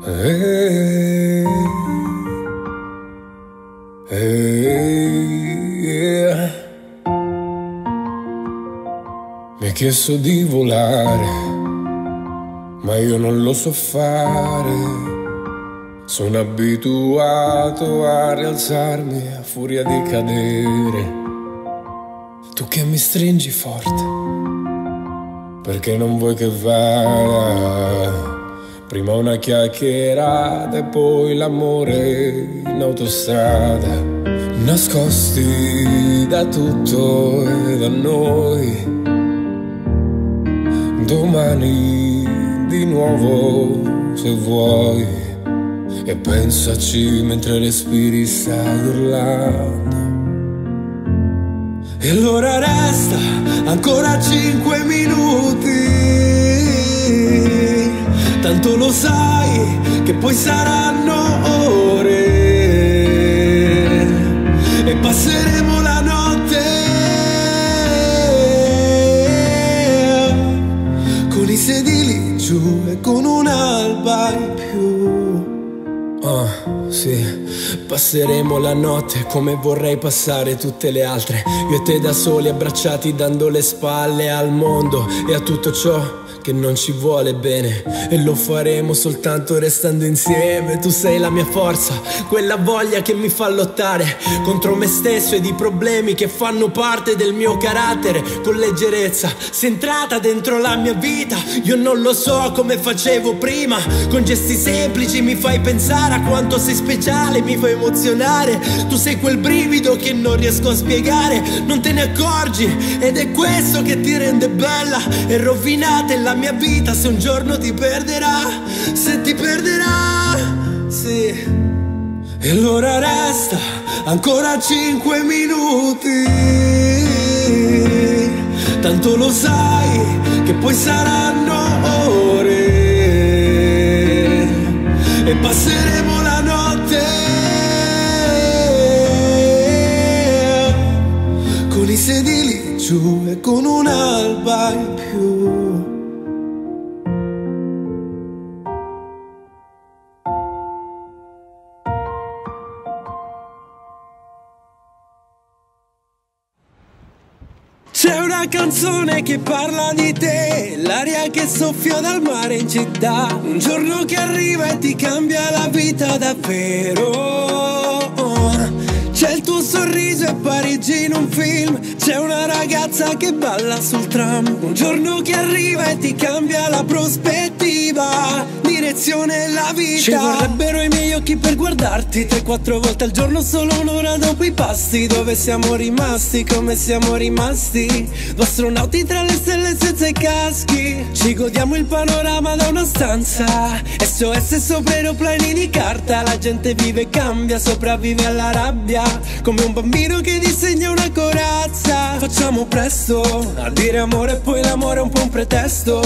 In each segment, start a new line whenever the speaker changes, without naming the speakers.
Hey. Mi ha chiesto di volare, ma io non lo so fare. Sono abituato a rialzarmi a furia di cadere. Tu che mi stringi forte, perché non vuoi che vada. Prima una chiacchierata e poi l'amore in autostrada. Nascosti da tutto e da noi. Domani di nuovo se vuoi. E pensaci mentre respiri stai urlando. E allora resta ancora cinque minuti. Tanto lo sai che poi saranno ore. E passeremo la notte. Con i sedili giù e con un'alba in più. Ah, sì. Passeremo la notte come vorrei passare tutte le altre. Io e te da soli abbracciati dando le spalle al mondo e a tutto ciò che non ci vuole bene. E lo faremo soltanto restando insieme. Tu sei la mia forza, quella voglia che mi fa lottare contro me stesso ed i problemi che fanno parte del mio carattere. Con leggerezza, sei entrata dentro la mia vita. Io non lo so come facevo prima. Con gesti semplici mi fai pensare a quanto sei speciale, mi fai emozionare. Tu sei quel brivido che non riesco a spiegare, non te ne accorgi. Ed è questo che ti rende bella e rovinata la mia vita se un giorno ti perderà. Se ti perderà, sì. E allora resta ancora cinque minuti. Tanto lo sai che poi saranno ore. E passeremo la notte con i sedili giù e con un'alba in più. Una canzone che parla di te, l'aria che soffia dal mare in città, un giorno che arriva e ti cambia la vita davvero. C'è il tuo sorriso e Parigi in un film, c'è una ragazza che balla sul tram, un giorno che arriva e ti cambia la prospettiva, direzione la vita. Ci vorrebbero i miei occhi per guardarti, tre quattro volte al giorno solo un'ora dopo i pasti, dove siamo rimasti, come siamo rimasti, due astronauti tra le stelle senza i caschi, ci godiamo il panorama da una stanza, SOS sopra aeroplani di carta, la gente vive e cambia, sopravvive alla rabbia, come un bambino che disegna una corazza. Facciamo presto a dire amore e poi l'amore è un po' un pretesto,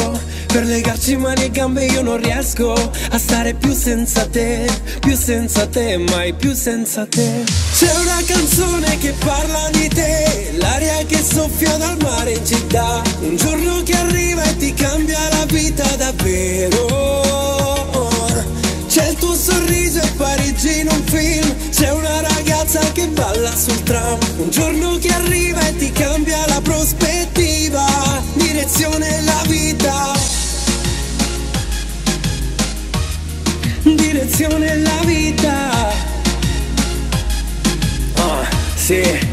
per legarci mani e gambe io non riesco a stare più senza te, più senza te, mai più senza te. C'è una canzone che parla di te, l'aria che soffia dal mare in città, un giorno che arriva e ti cambia la vita davvero. C'è il tuo sorriso balla sul tram, un giorno che arriva e ti cambia la prospettiva, direzione la vita. direzione la vita. Ah, sì.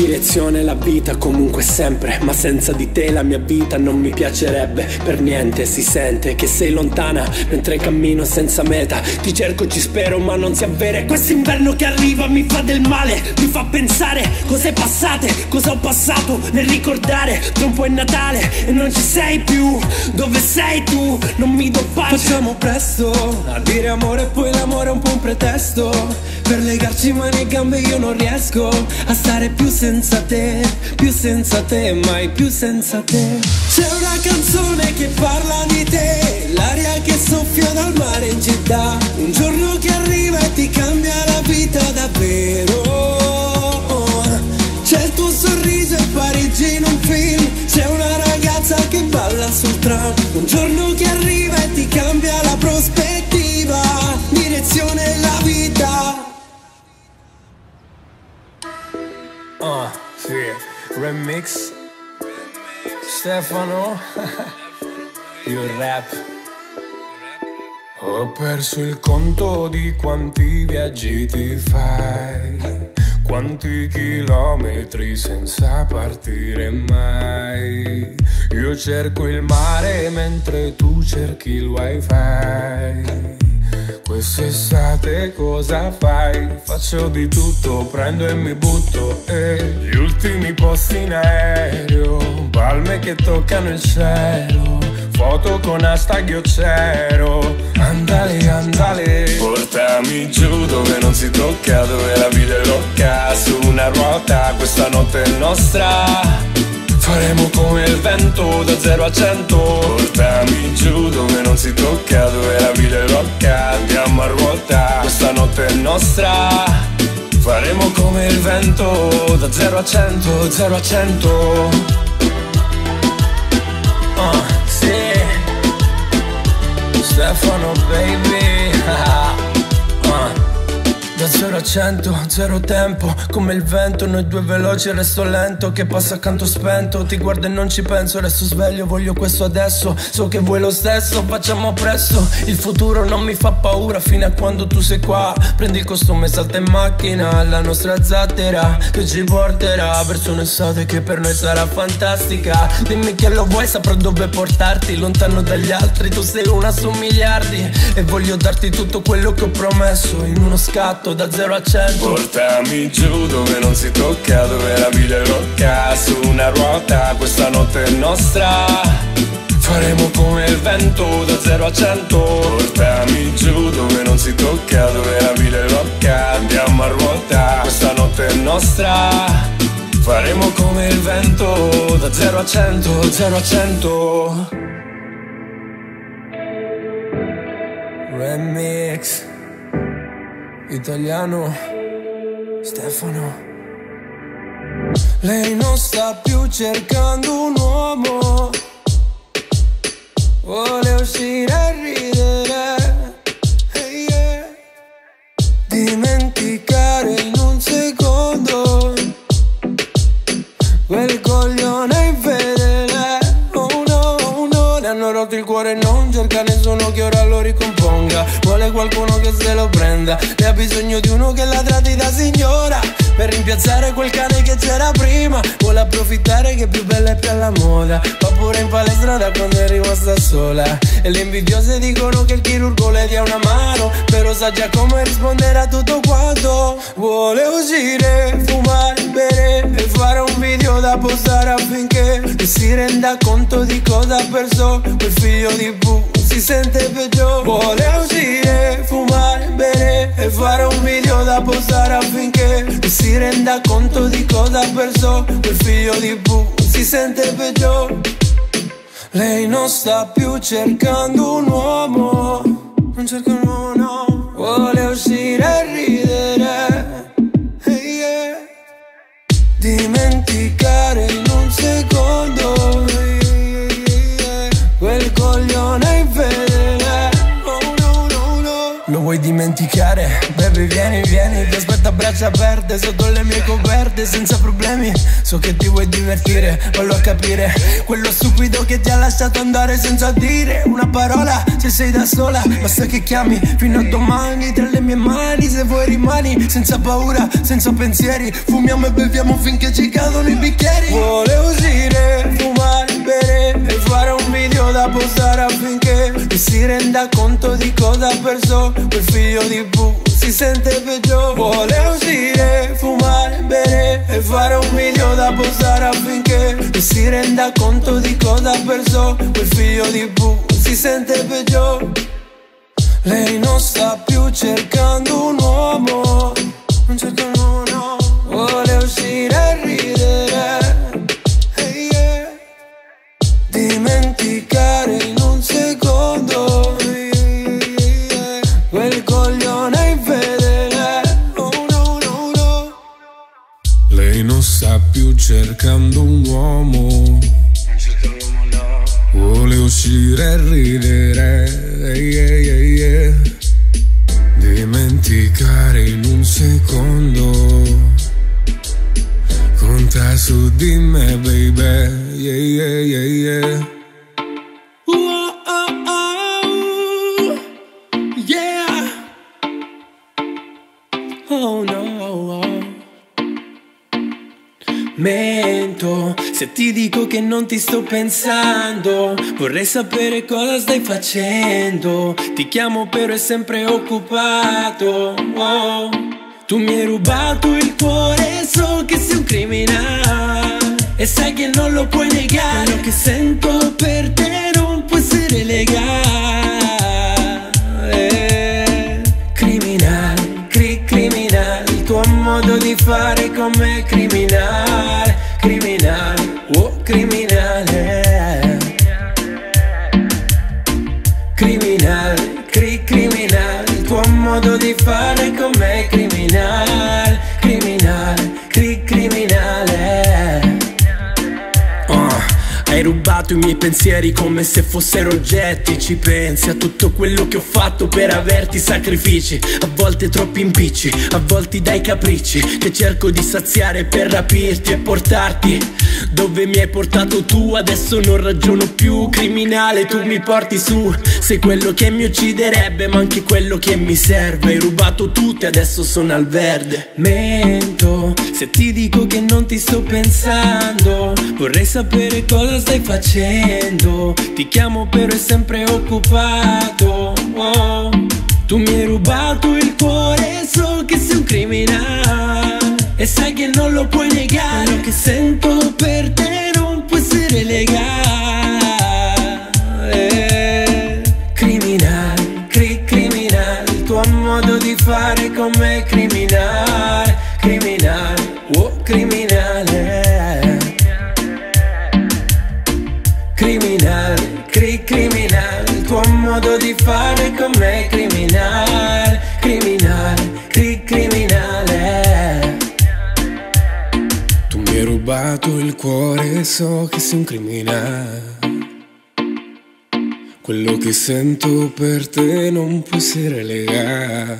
Direzione la vita comunque sempre, ma senza di te la mia vita non mi piacerebbe per niente. Si sente che sei lontana mentre cammino senza meta. Ti cerco, ci spero, ma non si avvere. Quest'inverno che arriva mi fa del male, mi fa pensare cose passate, cosa ho passato nel ricordare. Tra un po' è Natale e non ci sei più. Dove sei tu? Non mi do pace. Facciamo presto a dire amore, poi l'amore è un po' un pretesto. Per legarci mani e gambe io non riesco a stare più senza te, più senza te, mai più senza te. C'è una canzone che parla di te, l'aria che soffia dal mare in città, un giorno che arriva e ti cambia la vita davvero. C'è il tuo sorriso e Parigi in un film, c'è una ragazza che balla sul tram, un giorno che arriva e ti cambia la prospettiva Remix. Stefano. Il rap. Ho perso il conto di quanti viaggi ti fai. Quanti chilometri senza partire mai. Io cerco il mare mentre tu cerchi il wifi Quest'estate cosa fai? Faccio di tutto, prendo e mi butto E gli ultimi posti in aereo Palme che toccano il cielo Foto con hashtag io c'ero. Andale, andale. Portami giù dove non si tocca Dove la vita è locca Su una ruota questa notte è nostra Faremo come il vento da 0 a 100 Portami giù dove non si tocca Dove la vita è rocca. Andiamo a ruota Questa notte è nostra. Faremo come il vento Da 0 a 100 0 a 100 uh, ah, Sì. Stefano baby 0 a 100, zero tempo. Come il vento, noi due veloci resto lento. Che passa accanto spento Ti guardo e non ci penso, resto sveglio Voglio questo adesso, so che vuoi lo stesso Facciamo presto, il futuro non mi fa paura Fino a quando tu sei qua. Prendi il costume, salta in macchina La nostra zattera che ci porterà Verso un'estate che per noi sarà fantastica. Dimmi che lo vuoi, saprò dove portarti Lontano dagli altri, tu sei una su miliardi E voglio darti tutto quello che ho promesso In uno scatto da 0 a 100 Portami giù dove non si tocca Dove la vita è rocca. Su una ruota questa notte è nostra. Faremo come il vento da 0 a 100 Portami giù dove non si tocca Dove la vita è rocca. Andiamo a ruota Questa notte è nostra. Faremo come il vento da 0 a 100 0 a 100 Remix italiano Stefano. Lei non sta più cercando un uomo, vuole uscire a ridere, hey yeah. dimenticare in un secondo quel coglione cuore, non cerca nessuno che ora lo ricomponga. Vuole qualcuno che se lo prenda E ha bisogno di uno che la tratti da signora Per rimpiazzare quel cane che c'era prima Vuole approfittare che più bella e più alla moda. Va pure in palestra da quando è rimasta sola. E le invidiose dicono che il chirurgo le dia una mano Però sa già come rispondere a tutto quanto. Vuole uscire, fumare, bere E fare un video da postare affinché Si renda conto di cosa ha perso Quel figlio di bu si sente peggio Vuole uscire, fumare, bere e fare un video da posare affinché si renda conto di cosa ha perso Quel figlio di bu si sente peggio Lei non sta più cercando un uomo Non cerca un uomo, no. Vuole uscire e ridere hey yeah. Dimenticare in un secondo vuoi dimenticare? Baby vieni, vieni, ti aspetto a braccia aperte Sotto le mie coperte, senza problemi. So che ti vuoi divertire, fallo a capire. Quello stupido che ti ha lasciato andare senza dire Una parola, se sei da sola Basta che chiami, fino a domani. Tra le mie mani, se vuoi rimani Senza paura, senza pensieri. Fumiamo e beviamo finché ci cadono i bicchieri. Vuole uscire, fumare, bere E fare un video da postare affinché si renda conto di cosa ha perso Quel figlio di bu si sente peggio Vuole uscire, fumare, bere E fare un video da posare affinché si renda conto di cosa ha perso Quel figlio di bu si sente peggio Lei non sta più cercando un uomo Non cerca un uomo, Vuole uscire e ridere cercando un uomo. Vuole uscire e ridere. Yeah, yeah, yeah. Dimenticare in un secondo. Conta su di me baby. Yeah, yeah, yeah, yeah. Mento, se ti dico che non ti sto pensando, vorrei sapere cosa stai facendo. Ti chiamo però è sempre occupato. Oh. Tu mi hai rubato il cuore, so che sei un criminale. E sai che non lo puoi negare. Quello che sento per te non può essere legale. Di fare con me criminale. Criminale, oh criminale. Criminale, cri criminale. Il tuo modo di fare con me criminale. Criminale, Rubato i miei pensieri come se fossero oggetti Ci pensi a tutto quello che ho fatto per averti sacrifici. A volte troppi impicci, a volte dai capricci Che cerco di saziare per rapirti e portarti Dove mi hai portato tu, adesso non ragiono più Criminale, tu mi porti su. Sei quello che mi ucciderebbe ma anche quello che mi serve. Hai rubato tutto e adesso sono al verde. Mento, se ti dico che non ti sto pensando Vorrei sapere cosa stai facendo Ti chiamo però è sempre occupato. Oh. Tu mi hai rubato il cuore So che sei un criminale. E sai che non lo puoi negare Quello che sento per te non può essere legale. Criminale, cri criminale Il tuo modo di fare con me è criminale. Criminale, oh criminale tuo modo di fare con me è criminale Criminale, cri criminale. Tu mi hai rubato il cuore so che sei un criminale. Quello che sento per te non può essere legale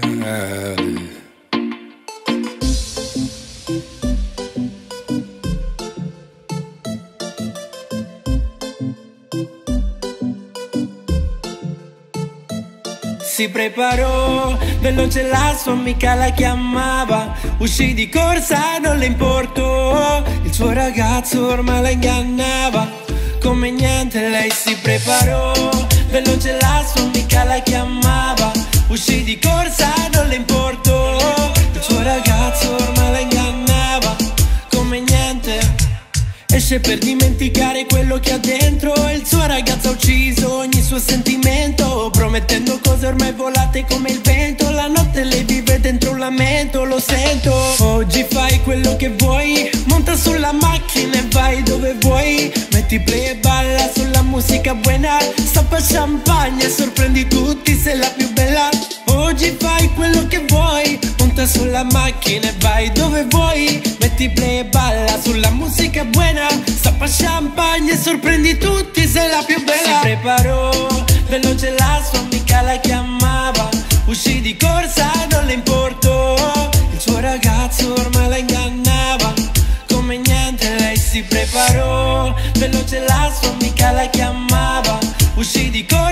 Si preparò, veloce la sua amica la chiamava. Uscì di corsa, non le importò. Il suo ragazzo ormai la ingannava. Come niente lei si preparò. Veloce la sua amica la chiamava. Uscì di corsa, non le importò. Il suo ragazzo ormai la ingannava Esce per dimenticare quello che ha dentro. Il suo ragazzo ha ucciso ogni suo sentimento Promettendo cose ormai volate come il vento. La notte lei vive dentro un lamento, lo sento. Oggi fai quello che vuoi Monta sulla macchina e vai dove vuoi. Metti play e balla sulla musica buona Stappa champagne e sorprendi tutti, sei la più bella Oggi fai quello che vuoi Monta sulla macchina e vai dove vuoi. Metti play e balla sulla musica buona Stappa champagne e sorprendi tutti, sei la più bella. Si preparò, veloce la sua amica la chiamava. Uscì di corsa, non le importò. Il suo ragazzo ormai la ingannava. Come niente lei si preparò Veloce la sua amica la chiamava. Uscì di corsa,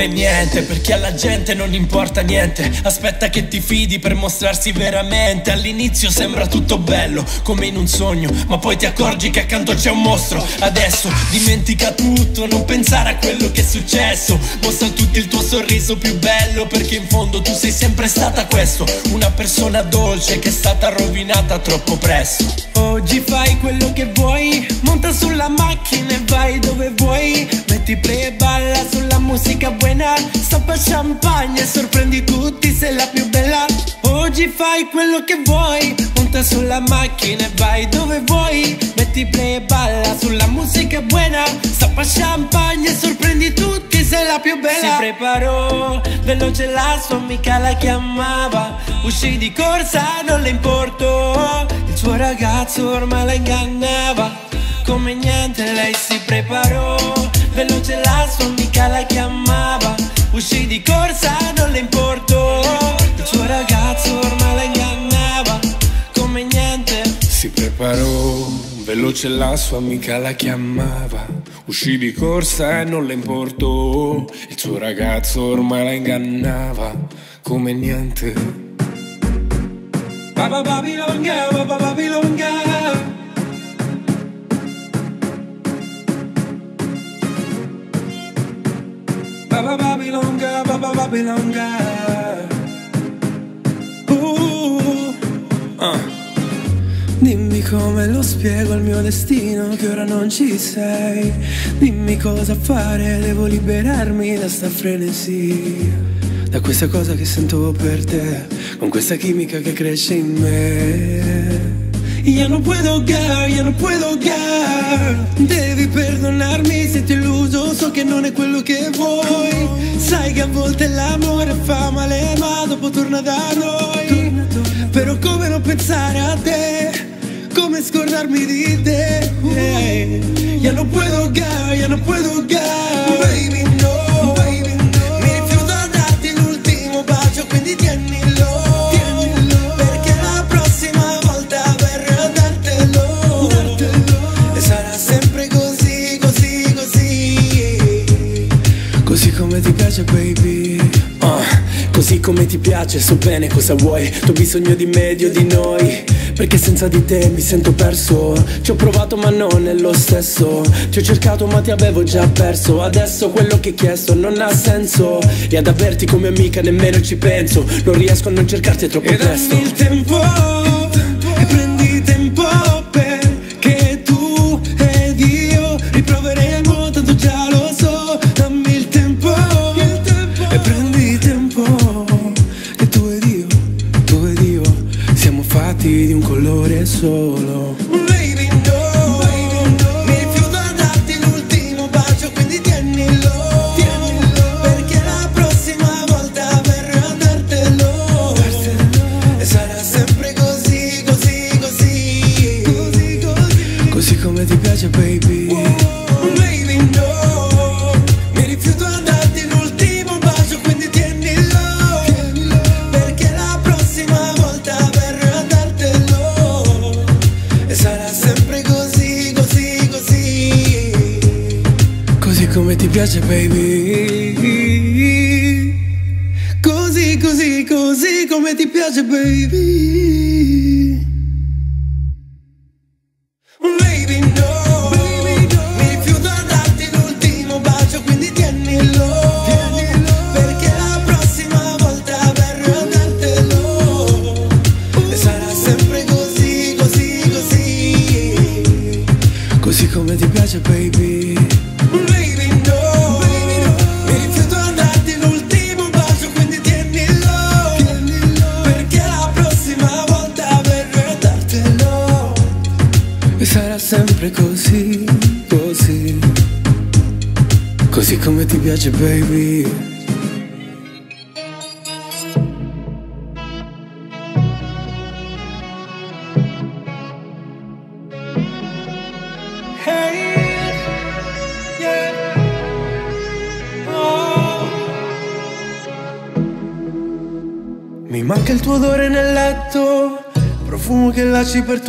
come niente, perché alla gente non importa niente. Aspetta che ti fidi per mostrarsi veramente. All'inizio sembra tutto bello, come in un sogno, ma poi ti accorgi che accanto c'è un mostro. Adesso dimentica tutto, non pensare a quello che è successo. Mostra a tutti il tuo sorriso più bello, perché in fondo tu sei sempre stata questo. Una persona dolce che è stata rovinata troppo presto. Oggi fai quello che vuoi, monta sulla macchina e vai dove vuoi. Metti play e balla sulla musica buona Stappa champagne e sorprendi tutti, sei la più bella. Oggi fai quello che vuoi Monta sulla macchina e vai dove vuoi. Metti play e balla sulla musica buona Stappa champagne e sorprendi tutti, sei la più bella. Si preparò, veloce la sua amica la chiamava. Uscì di corsa, non le importò. Il suo ragazzo ormai la ingannava. Come niente lei si preparò Veloce la sua amica la chiamava Uscì di corsa, non le importò. Il suo ragazzo
ormai la ingannava Come niente. Si preparò, veloce la sua amica la chiamava. Uscì di corsa e non le importò. Il suo ragazzo ormai la ingannava Come niente. Baba Babilonga, Baba Babilonga. Baba Babylon girl, Baba Babylon girl. Uh, uh. Dimmi come lo spiego il mio destino che ora non ci sei. Dimmi cosa fare, devo liberarmi da sta frenesia. Da questa cosa che sento per te, con questa chimica che cresce in me. Ya no puedo girl, ya no puedo girl Devi perdonarmi se ti illuso So che non è quello che vuoi. Sai che a volte l'amore fa male Ma dopo torna da noi. Però come non pensare a te? Come scordarmi di te? Ya no puedo girl, ya no puedo girl Baby no, Come ti piace, so bene cosa vuoi. Tu bisogno di me, io di noi perché senza di te mi sento perso. Ci ho provato ma non è lo stesso. Ti ho cercato ma ti avevo già perso. Adesso quello che hai chiesto non ha senso. E ad averti come amica nemmeno ci penso. Non riesco a non cercarti troppo
e
presto.
il tempo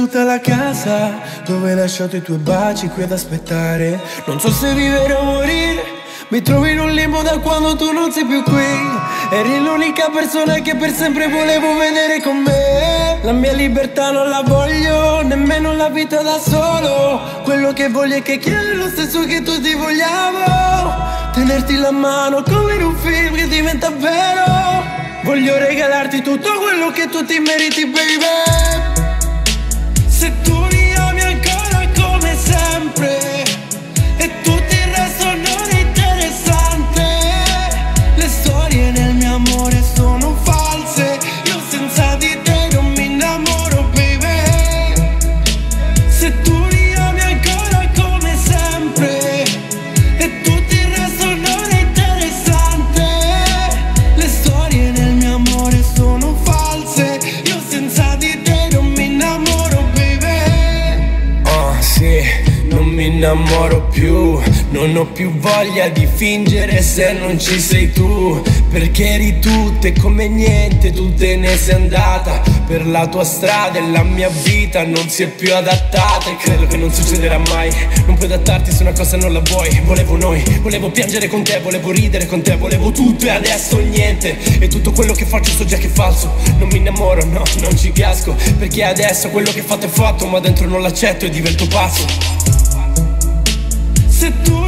tutta la casa Dove hai lasciato i tuoi baci qui ad aspettare. Non so se vivere o morire Mi trovo in un limbo da quando tu non sei più qui. Eri l'unica persona che per sempre volevo vedere con me. La mia libertà non la voglio Nemmeno la vita da solo. Quello che voglio è che chiedo lo stesso che tutti vogliamo. Tenerti la mano come in un film che diventa vero. Voglio regalarti tutto quello che tu ti meriti, baby.
Se tu mi ami ancora come sempre innamoro,
più. Non ho più voglia di fingere se non ci sei tu. Perché eri tutta e come niente tu te ne sei andata. Per la tua strada e la mia vita non si è più adattata. E credo che non succederà mai. Non puoi adattarti se una cosa non la vuoi. Volevo noi, volevo piangere con te, volevo ridere con te Volevo tutto e adesso niente. E tutto quello che faccio so già che è falso. Non mi innamoro, no, non ci casco. Perché adesso quello che fatto è fatto Ma dentro non l'accetto e divento pazzo
Se tu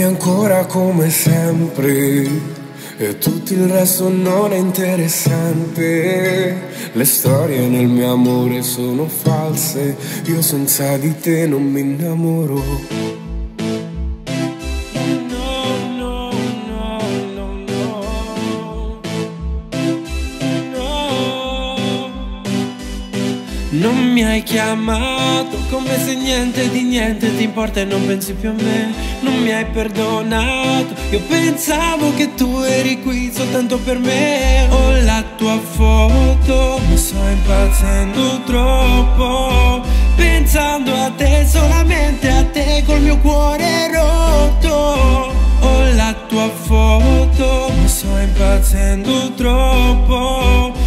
ami ancora come sempre e tutto il resto non è interessante. Le storie nel mio amore sono false, io senza di te non mi innamoro.
Non mi hai chiamato come se niente di niente ti importa e non pensi più a me. Non mi hai perdonato, io pensavo che tu eri qui soltanto per me. Ho la tua foto, mi sto impazzendo troppo. Pensando a te, solamente a te col mio cuore rotto. Ho la tua foto, mi sto impazzendo troppo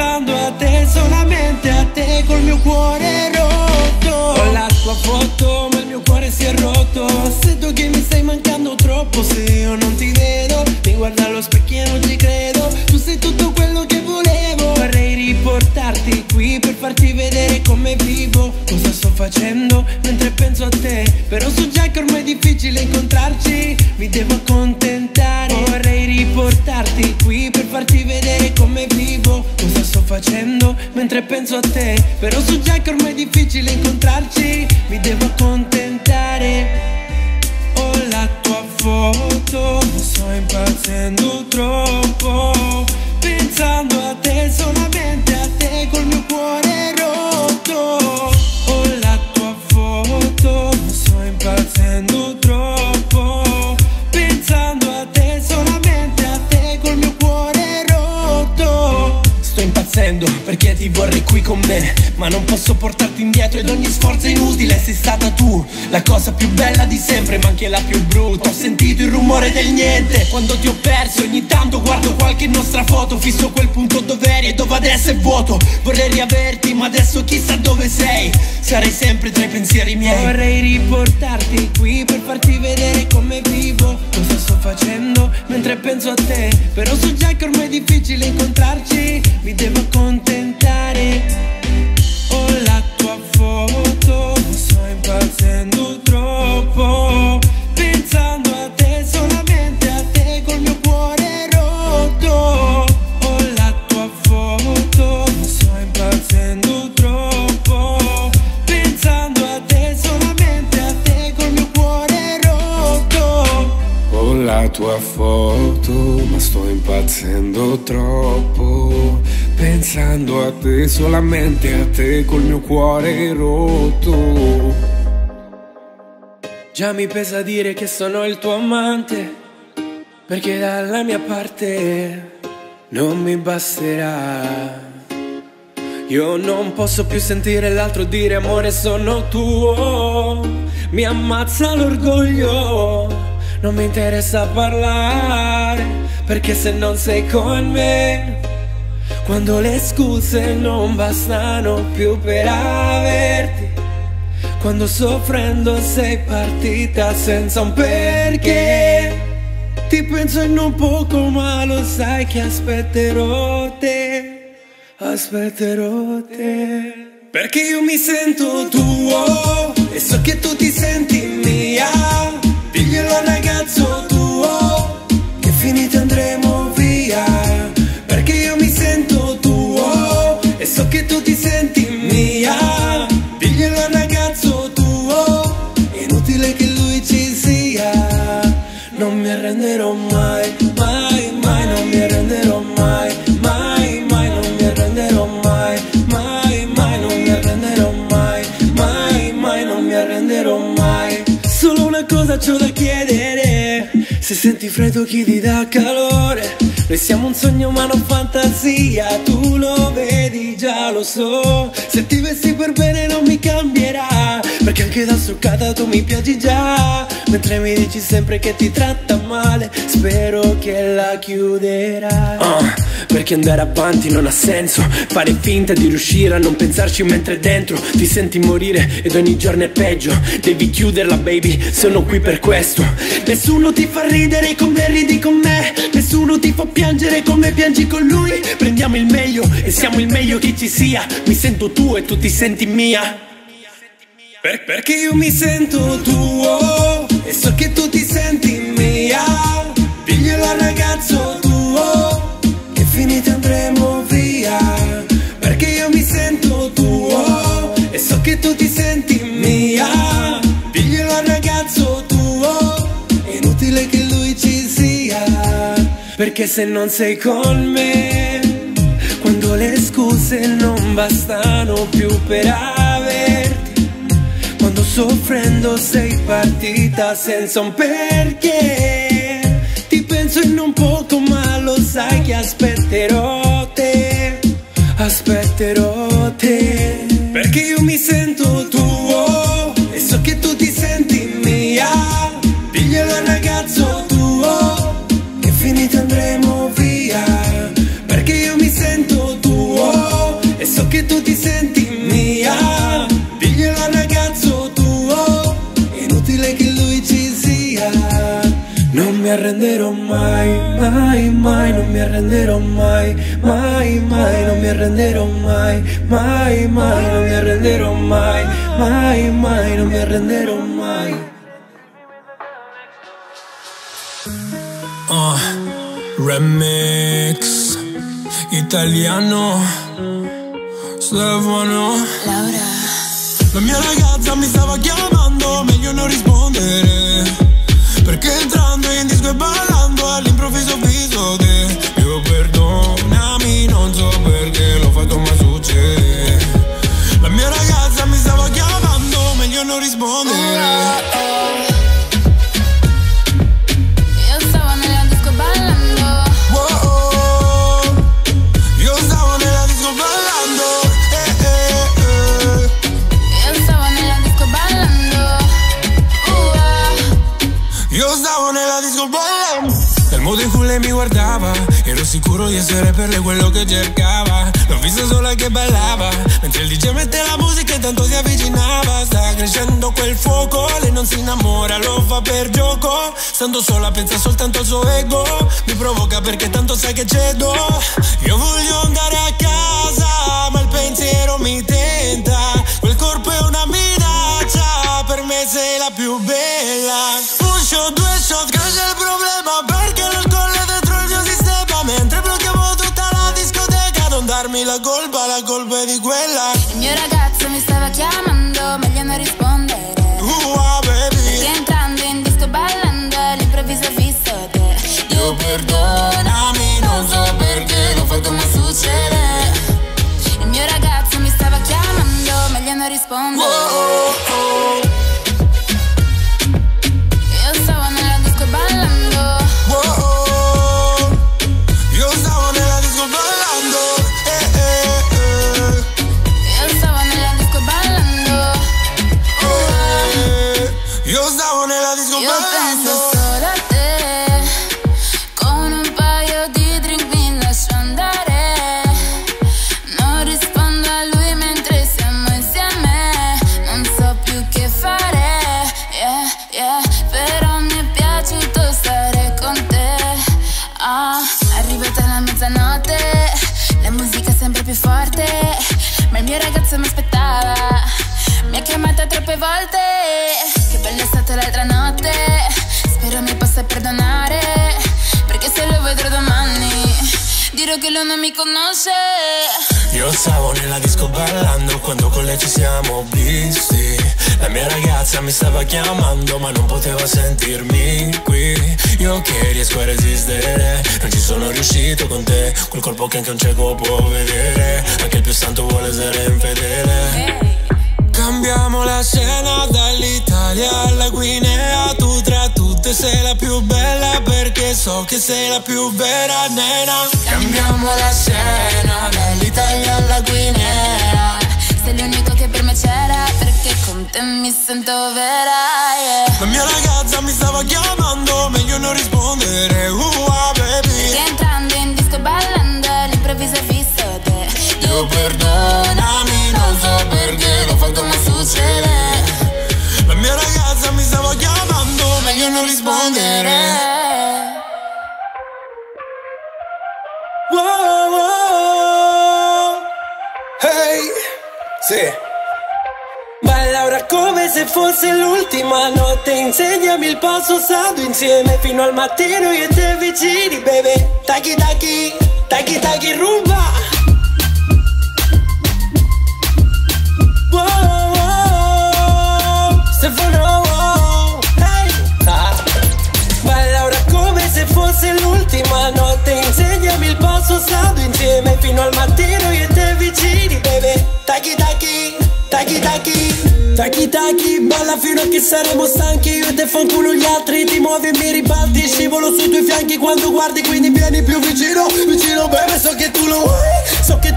Pensando a te, solamente a te col mio cuore rotto. Ho la tua foto ma il mio cuore si è rotto. Sento che mi stai mancando troppo. Se io non ti vedo Mi guarda allo specchio e non ci credo. Tu sei tutto quello che volevo. Vorrei riportarti qui per farti vedere come vivo. Cosa sto facendo mentre penso a te? Però so già che ormai è difficile incontrarci. Mi devo accontentare. Vorrei riportarti qui per farti vedere come vivo. Cosa facendo mentre penso a te Però so già che ormai è difficile incontrarci. Mi devo accontentare. Ho la tua foto Mi sto impazzendo troppo. Pensando a te, solamente a te Col mio cuore rotto. Ho la tua foto Mi sto impazzendo troppo
impazzendo perché ti vorrei qui con me. Ma non posso portarti indietro ed ogni sforzo è inutile Sei stata tu, la cosa più bella di sempre ma anche la più brutta. Ho sentito il rumore del niente quando ti ho perso Ogni tanto guardo qualche nostra foto Fisso quel punto dove eri e dove adesso è vuoto. Vorrei riaverti ma adesso chissà dove sei. Sarai sempre tra i pensieri miei.
Vorrei riportarti qui per farti vedere come vivo. Cosa sto facendo mentre penso a te Però so già che ormai è difficile incontrarci. Mi devo accontentare Ho la tua foto sto impazzendo troppo. Pensando a te, solamente a te Col mio cuore rotto. Ho la tua foto sto impazzendo troppo. Pensando a te, solamente a te Col mio cuore rotto.
Ho la tua foto, ma sto impazzendo troppo. Pensando a te, solamente a te, col mio cuore rotto.
Già mi pesa dire che sono il tuo amante, perché dalla mia parte non mi basterà. Io non posso più sentire l'altro dire amore sono tuo, mi ammazza l'orgoglio, non mi interessa parlare, perché se non sei con me, quando le scuse non bastano più per averti. Quando soffrendo sei partita senza un perché. Ti penso in un poco ma lo sai che aspetterò te Aspetterò te. Perché io mi sento tuo E so che tu ti senti mia. Diglielo al ragazzo tuo Che finito faccio da chiedere Se senti freddo chi ti dà calore. Noi siamo un sogno ma non fantasia. Tu lo vedi già lo so. Se ti vesti per bene non mi cambierà. Perché anche da struccata tu mi piaci già. Mentre mi dici sempre che ti tratta male Spero che la chiuderai uh, Perché andare avanti non ha senso. Fare finta di riuscire a non pensarci mentre dentro. Ti senti morire ed ogni giorno è peggio. Devi chiuderla baby, sono qui per questo. Nessuno ti fa ridere come ridi con me. Nessuno ti fa piangere come piangi con lui. Prendiamo il meglio e siamo il meglio che ci sia. Mi sento tuo e tu ti senti mia. Per, perché io mi sento tuo e so che tu ti senti mia. Diglielo al ragazzo tuo che finito Perché se non sei con me, quando le scuse non bastano più per averti. Quando soffrendo sei partita senza un perché. Ti penso in un poco ma lo sai che aspetterò te Aspetterò te. Perché io mi sento arrenderò mai, mai, mai Non mi arrenderò mai, mai, mai Non mi arrenderò mai, mai, mai Non mi arrenderò mai, mai, mai Non mi arrenderò mai.
Uh, remix italiano Stefano.
Laura,
La mia ragazza mi stava chiamando Meglio non rispondere Perché entrando in disco e ballando All'improvviso ho Sicuro di essere per lei quello che cercava. L'ho vista sola che ballava Mentre il DJ mette la musica e tanto si avvicinava. Sta crescendo quel fuoco Lei non si innamora, lo fa per gioco. Stando sola pensa soltanto al suo ego Mi provoca perché tanto sai che cedo. Io voglio andare a casa Ma il pensiero mi tenta. Quel corpo è una minaccia Per me sei la più bella. Shot, due shot, cresce il problema la colpa, la colpa è di quella
volte. Che bella è stata l'altra notte. Spero mi possa perdonare. Perché se lo vedrò domani, dirò che lui non mi conosce.
Io stavo nella disco ballando quando con lei ci siamo visti La mia ragazza mi stava chiamando ma non poteva sentirmi qui Io che riesco a resistere, non ci sono riuscito con te Quel colpo che anche un cieco può vedere, anche il più santo vuole essere infedele
Cambiamo la scena dall'Italia alla Guinea Tu tra tutte sei la più bella perché so che sei la più vera nena.
Cambiamo la scena dall'Italia alla Guinea. Sei l'unico che per me c'era perché con te mi sento vera yeah.
La mia ragazza mi stava chiamando, meglio non rispondere uh, baby.
Rientrando in disco ballando, all'improvviso fisso te.
Io perdonami, succede La mia ragazza mi stava chiamando, meglio non rispondere.
Wow, wow. Hey, sì. Balla come se fosse l'ultima notte Insegnami il passo saldo insieme fino al mattino Io e te vicini, baby. Taki taki, taki taki rumba insieme fino al mattino Io e te vicini, baby. Taki taki, taki taki Taki taki, balla fino a che saremo stanchi Io e te fanculo gli altri. Ti muovi e mi ribalti Scivolo sui tuoi fianchi. Quando guardi Quindi vieni più vicino, vicino baby So che tu lo vuoi,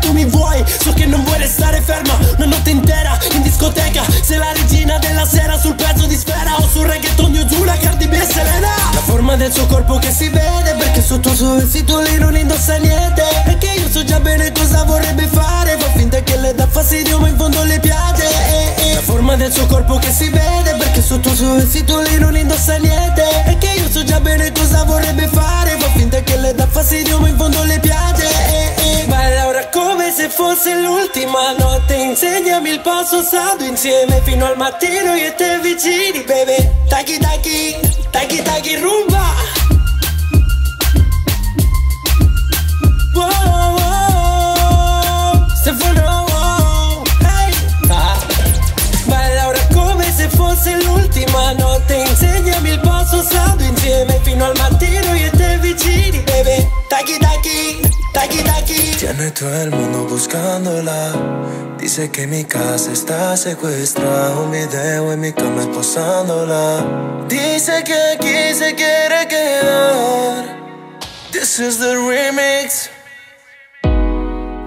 tu mi vuoi So che non vuoi restare ferma una notte intera In discoteca, sei la regina della sera Sul pezzo di sfera o sul reggaeton giù la Cardi B e Selena La forma del suo corpo che si vede Perché sotto il suo vestito lei non indossa niente Perché io so già bene cosa vorrebbe fare Fa finta che le dà fastidio ma in fondo le piace eh, eh. La forma del suo corpo che si vede Perché sotto il suo vestito lei non indossa niente Perché io so già bene cosa vorrebbe fare Fa finta che le dà fastidio ma in fondo le piace eh, eh. Balla se fosse l'ultima notte Insegnami il passo saldo insieme fino al mattino Io e te vicini baby. Taki taki, taki taki rumba. Wow, wow, Stefano, wow, hey, ah. Ora come se fosse l'ultima notte Insegnami il passo saldo insieme fino al mattino Io e te vicini, baby. Taki taki,
Tiene todo el mundo buscándola. Dice que mi casa está secuestrada. Un video en mi cama posándola. Dice que aquí se quiere quedar. This is the remix.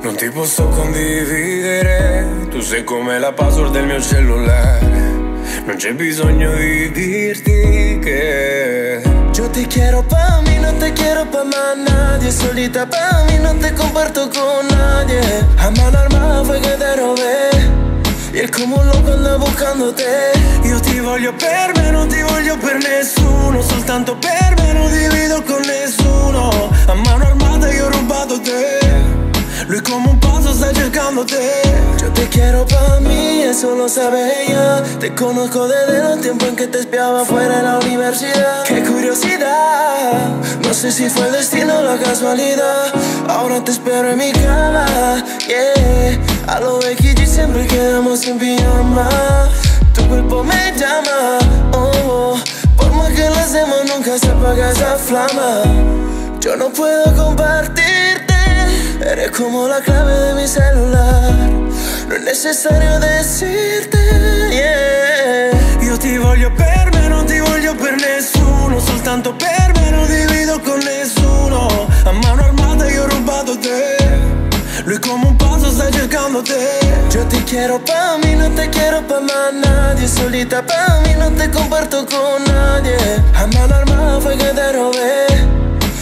Non ti posso condividere, tu sai come la password del mio cellulare. Non c'è bisogno di dirti che
Yo te quiero pa' mí, no te quiero pa' más nadie. Solita pa' mí, no te comparto con nadie. A mano armada fue que te robé. Y él como un loco anda buscándote.
io ti voglio per me, non ti voglio per nessuno, soltanto per me, non divido con nessuno. A mano armata io ho rubato te. Lui come un pazzo sta cercando te.
Yo te quiero pa' mí, eso lo sabe ella. Te conozco desde los tiempos en que te espiaba fuera de la universidad. Qué curiosidad, no sé si fue el destino o la casualidad. Ahora te espero en mi cama, yeah. A lo Becky siempre quedamos sin pijama. Tu cuerpo me llama, oh, oh. Por más que lo hacemos, nunca se apaga esa flama. Yo no puedo compartirte, eres como la clave de mi celular. No es necesario decirte, yeah.
Io ti voglio per me, non ti voglio per nessuno, soltanto per me, non divido con nessuno. A mano armata io ho rubato te. Lui come un pazzo sta cercando te.
Yo te quiero pa' mí, no te quiero pa' más nadie. Solita pa' mí, no te comparto con nadie. A mano armada fue que te robé.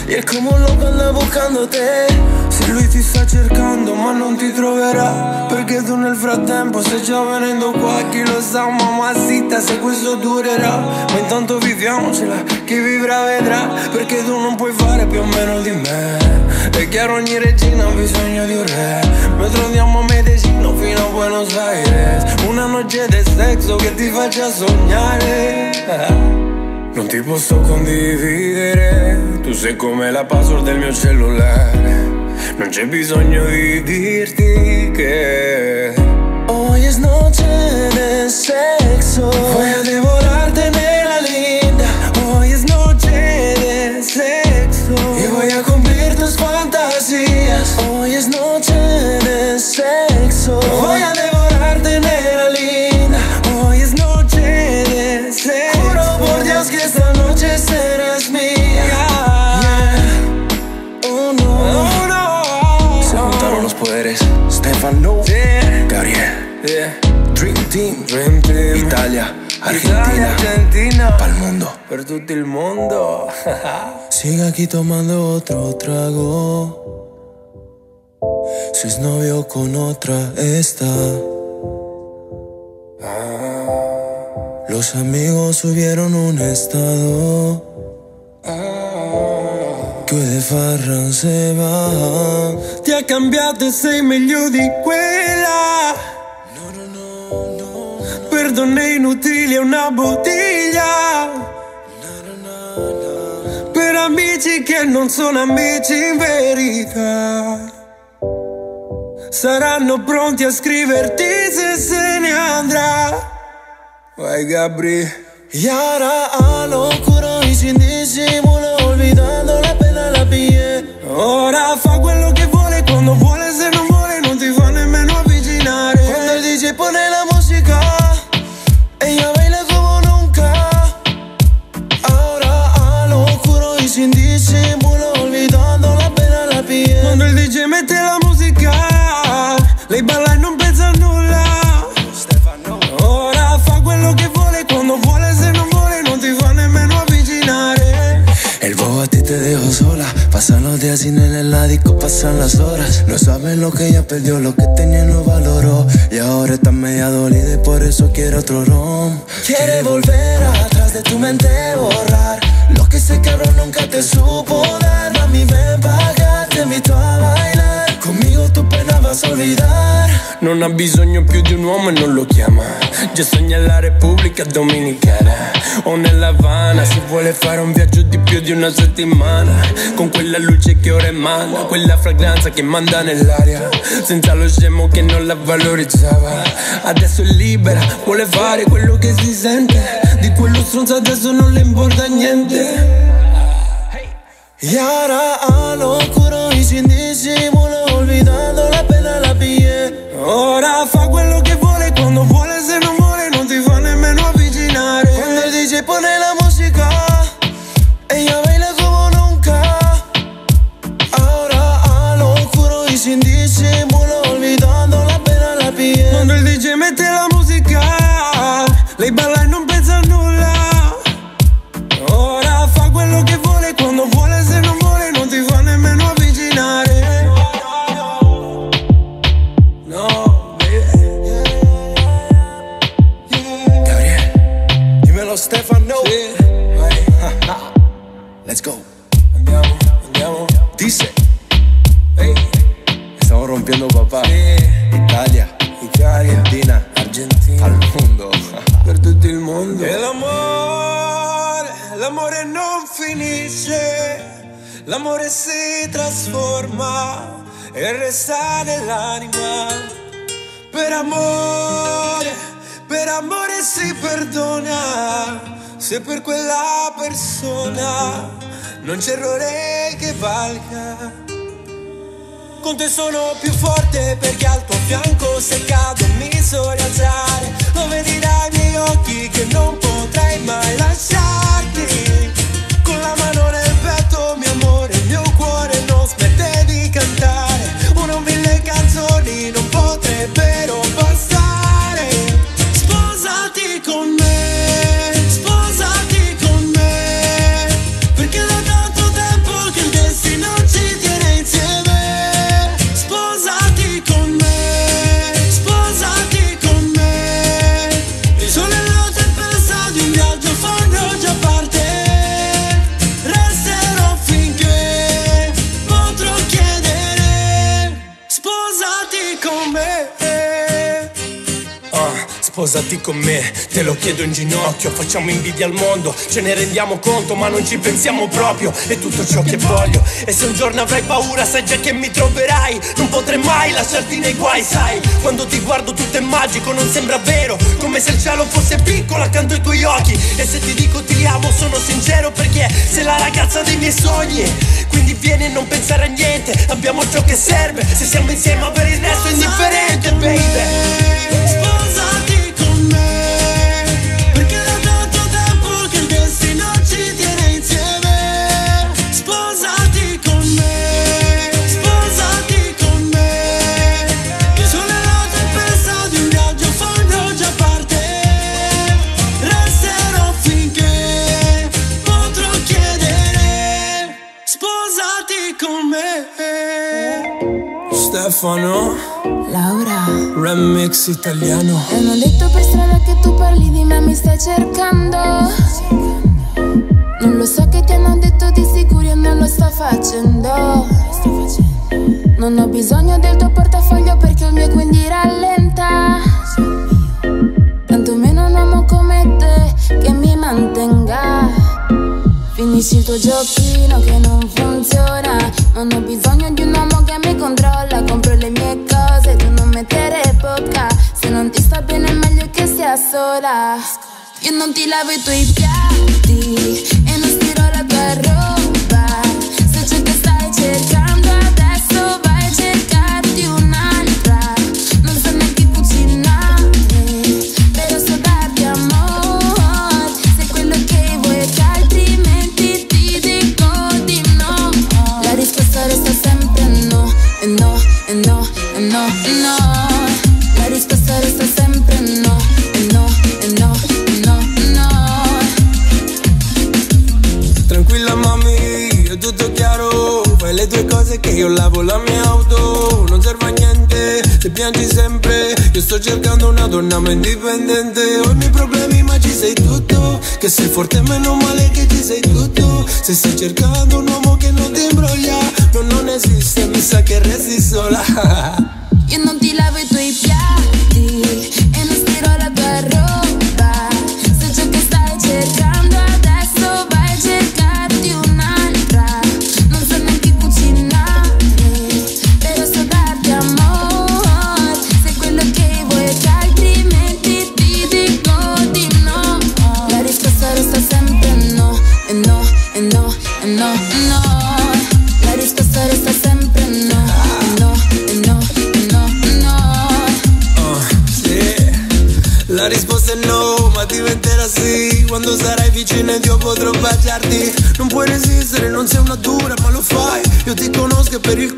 Él como un loco anda buscándote.
Se lui ti sta cercando ma non ti troverà. Perché tu nel frattempo stai già venendo qua. Chi lo sa mamacita se questo durerà. Ma intanto viviamocela, chi vivrà vedrà. Perché tu non puoi fare più o meno di me. È chiaro ogni regina ha bisogno di un re. Noi troviamo a Medellino fino a Buenos Aires. Una noce di sexo che ti faccia sognare Non ti posso condividere, tu sei come la password del mio cellulare. Non c'è bisogno di dirti che
Hoy es noche de sexo.
voy a devorarte
Argentina,
Argentina.
pa'l mundo.
Per tutto il mondo.
Sigue aquí tomando otro trago. Su novio con otra está. Los amigos subieron un estado. Que de farra se va.
Ti ha cambiato e sei meglio di quella. Donne inutili è una bottiglia. Per amici che non sono amici in verità. Saranno pronti a scriverti se se ne andrà. Vai Gabri.
Y ahora a locura y sin disimulo, olvidando la pena la pillé.
Ora fa quello
a
ti
te dejó sola. Pasan los días sin él en pasan las horas. No saben lo que ella perdió, lo que tenía no valoró. Y ahora está media dolida y por eso quiere otro ron. Quiere volver atrás de tu mente, borrar lo que ese cabrón nunca te supo dar. Mami, ven pa' acá, te invito a bailar. Conmigo tu pena vas a olvidar.
Non ha bisogno più di un uomo e non lo chiama. Già sogna la Repubblica Dominicana. O nella Havana, si vuole fare un viaggio di più di una settimana. Con quella luce che ora emana, quella fragranza che manda nell'aria. Senza lo scemo che non la valorizzava. Adesso è libera, vuole fare quello che si sente. Di quello stronzo adesso non le importa niente.
Y ahora a locura y sin
Ora fa quello che vuole, quando vuole, se non vuole, non ti fa nemmeno avvicinare.
Cuando el DJ pone la música, ella baila como nunca. Ahora a locura y sin disimulo, olvidando la pena la pillé.
Quando il DJ mette la musica, lei balla
Stefano.
Vai,
Let's go.
andiamo, andiamo.
Dice,
Ehi,
estamos rompiendo papá. Italia,
Italia,
Argentina,
Argentina.
al mundo.
per tutto il mondo. E l'amore, l'amore non finisce, l'amore si trasforma e resta nell'anima. Per amore, per amore si perdona, se per quella persona non c'è errore che valga. Con te sono più forte perché al tuo fianco se cado mi so rialzare Lo vedi dai miei occhi che non potrei mai lasciarti. Con la mano nel petto mio amore, il mio cuore non smette di cantare. Una mille canzoni non potrebbero bastare sposati con me, te lo chiedo in ginocchio, facciamo invidia al mondo, ce ne rendiamo conto ma non ci pensiamo proprio, è tutto ciò che voglio. E se un giorno avrai paura sai già che mi troverai, non potrei mai lasciarti nei guai, sai, quando ti guardo tutto è magico, non sembra vero, come se il cielo fosse piccolo accanto ai tuoi occhi. E se ti dico ti amo sono sincero perché sei la ragazza dei miei sogni, quindi vieni e non pensare a niente, abbiamo ciò che serve, se siamo insieme per il resto è indifferente, baby. Stefano.
Laura.
Remix italiano.
E hanno detto per strada che tu parli di me mi stai cercando. Non lo so che ti hanno detto di sicuro e non lo sto facendo. Non ho bisogno del tuo portafoglio perché il mio quindi rallenta. Tanto meno un uomo come te che mi mantenga Finisci il tuo giochino che non funziona. Non ho bisogno di un uomo che mi controlla. Compro le mie cose, tu non mettere bocca. Se non ti sta bene è meglio che sia sola. Io non ti lavo i tuoi piatti E non stiro la tua roba
cose che io lavo la mia auto Non serve a niente, se piangi sempre Io sto cercando una donna ma indipendente Ho i miei problemi ma ci sei tutto Che sei forte meno male che ci sei tutto Se stai cercando un uomo che non ti imbroglia No, non esiste, mi sa che resti sola
Io non lavo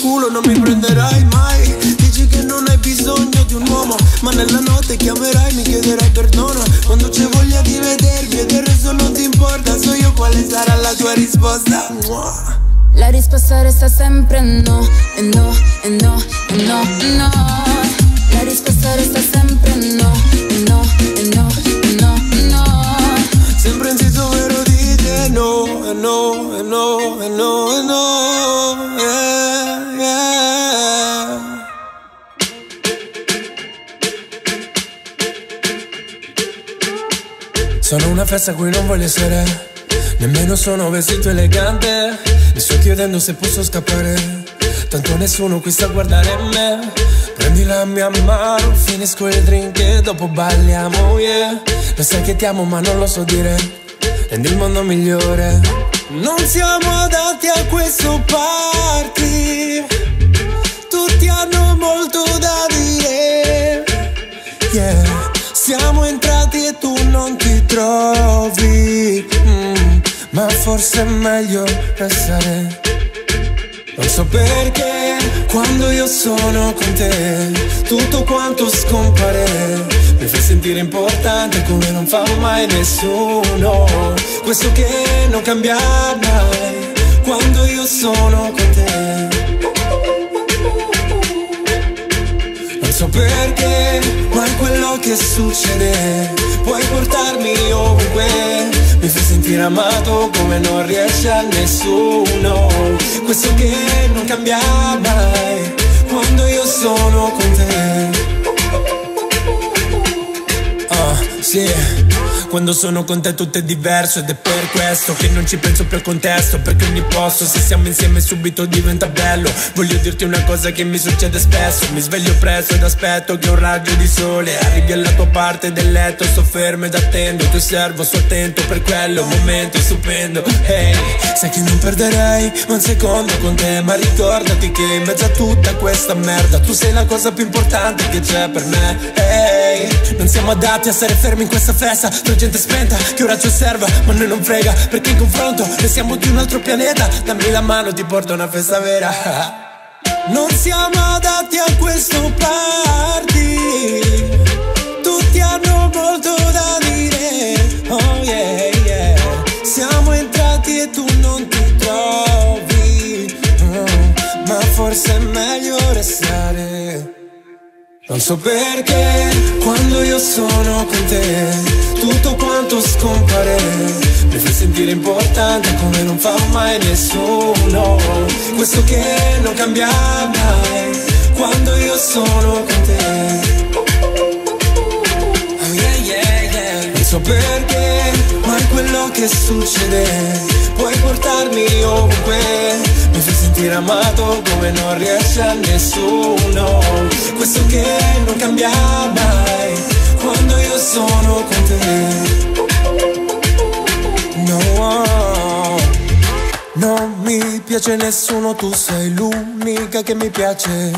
culo non mi prenderai mai. Dici che non hai bisogno di un uomo Ma nella notte chiamerai, mi chiederai perdono. Quando c'è voglia di vedermi e del resto non ti importa So io quale sarà la tua risposta.
La risposta resta sempre no, e no, e no,
Festa a non voglio essere. Nemmeno sono vestito elegante. Mi sto chiedendo se posso scappare. Tanto nessuno qui sta a guardare me. Prendi la mia mano, finisco il drink e dopo balliamo, yeah. Lo sai che ti amo ma non lo so dire. Rendi il mondo migliore. Non siamo adatti a questo party. Tutti hanno molto da dire. Yeah. Siamo entrati Ma forse è meglio restare. Non so perché quando io sono con te tutto quanto scompare. Mi fai sentire importante come non fa mai nessuno. Questo che non cambia mai quando io sono con te. Non so perché, quello che succede. Puoi portarmi ovunque. Mi fai sentire amato come non riesce a nessuno. Questo che non cambia mai Quando io sono con te. Ah, sì quando sono con te tutto è diverso ed è per questo che non ci penso più al contesto Perché ogni posto se siamo insieme subito diventa bello. Voglio dirti una cosa che mi succede spesso. Mi sveglio presto ed aspetto che un raggio di sole Arrivi alla tua parte del letto, sto fermo ed attendo Ti osservo, sto attento per quello, momento stupendo. Hey, sai che non perderei un secondo con te Ma ricordati che in mezzo a tutta questa merda Tu sei la cosa più importante che c'è per me. Hey, non siamo adatti a stare fermi in questa festa gente spenta che ora ci osserva Ma noi non frega perché in confronto Noi siamo di un altro pianeta. Dammi la mano ti porto una festa vera. Non siamo adatti a questo party. Tutti hanno molto da dire. Oh yeah yeah. Siamo entrati e tu non ti trovi. Mm, Ma forse è meglio restare Non so perché quando io sono con te tutto quanto scompare. Mi fai sentire importante come non fa mai nessuno. Questo che non cambia mai quando io sono con te. Oh, yeah, yeah, yeah. Non so perché ma è quello che succede. Puoi portarmi ovunque mi fai sentire amato come non riesce a nessuno. Questo che non cambia mai Quando io sono con te. No Non mi piace nessuno, tu sei l'unica che mi piace.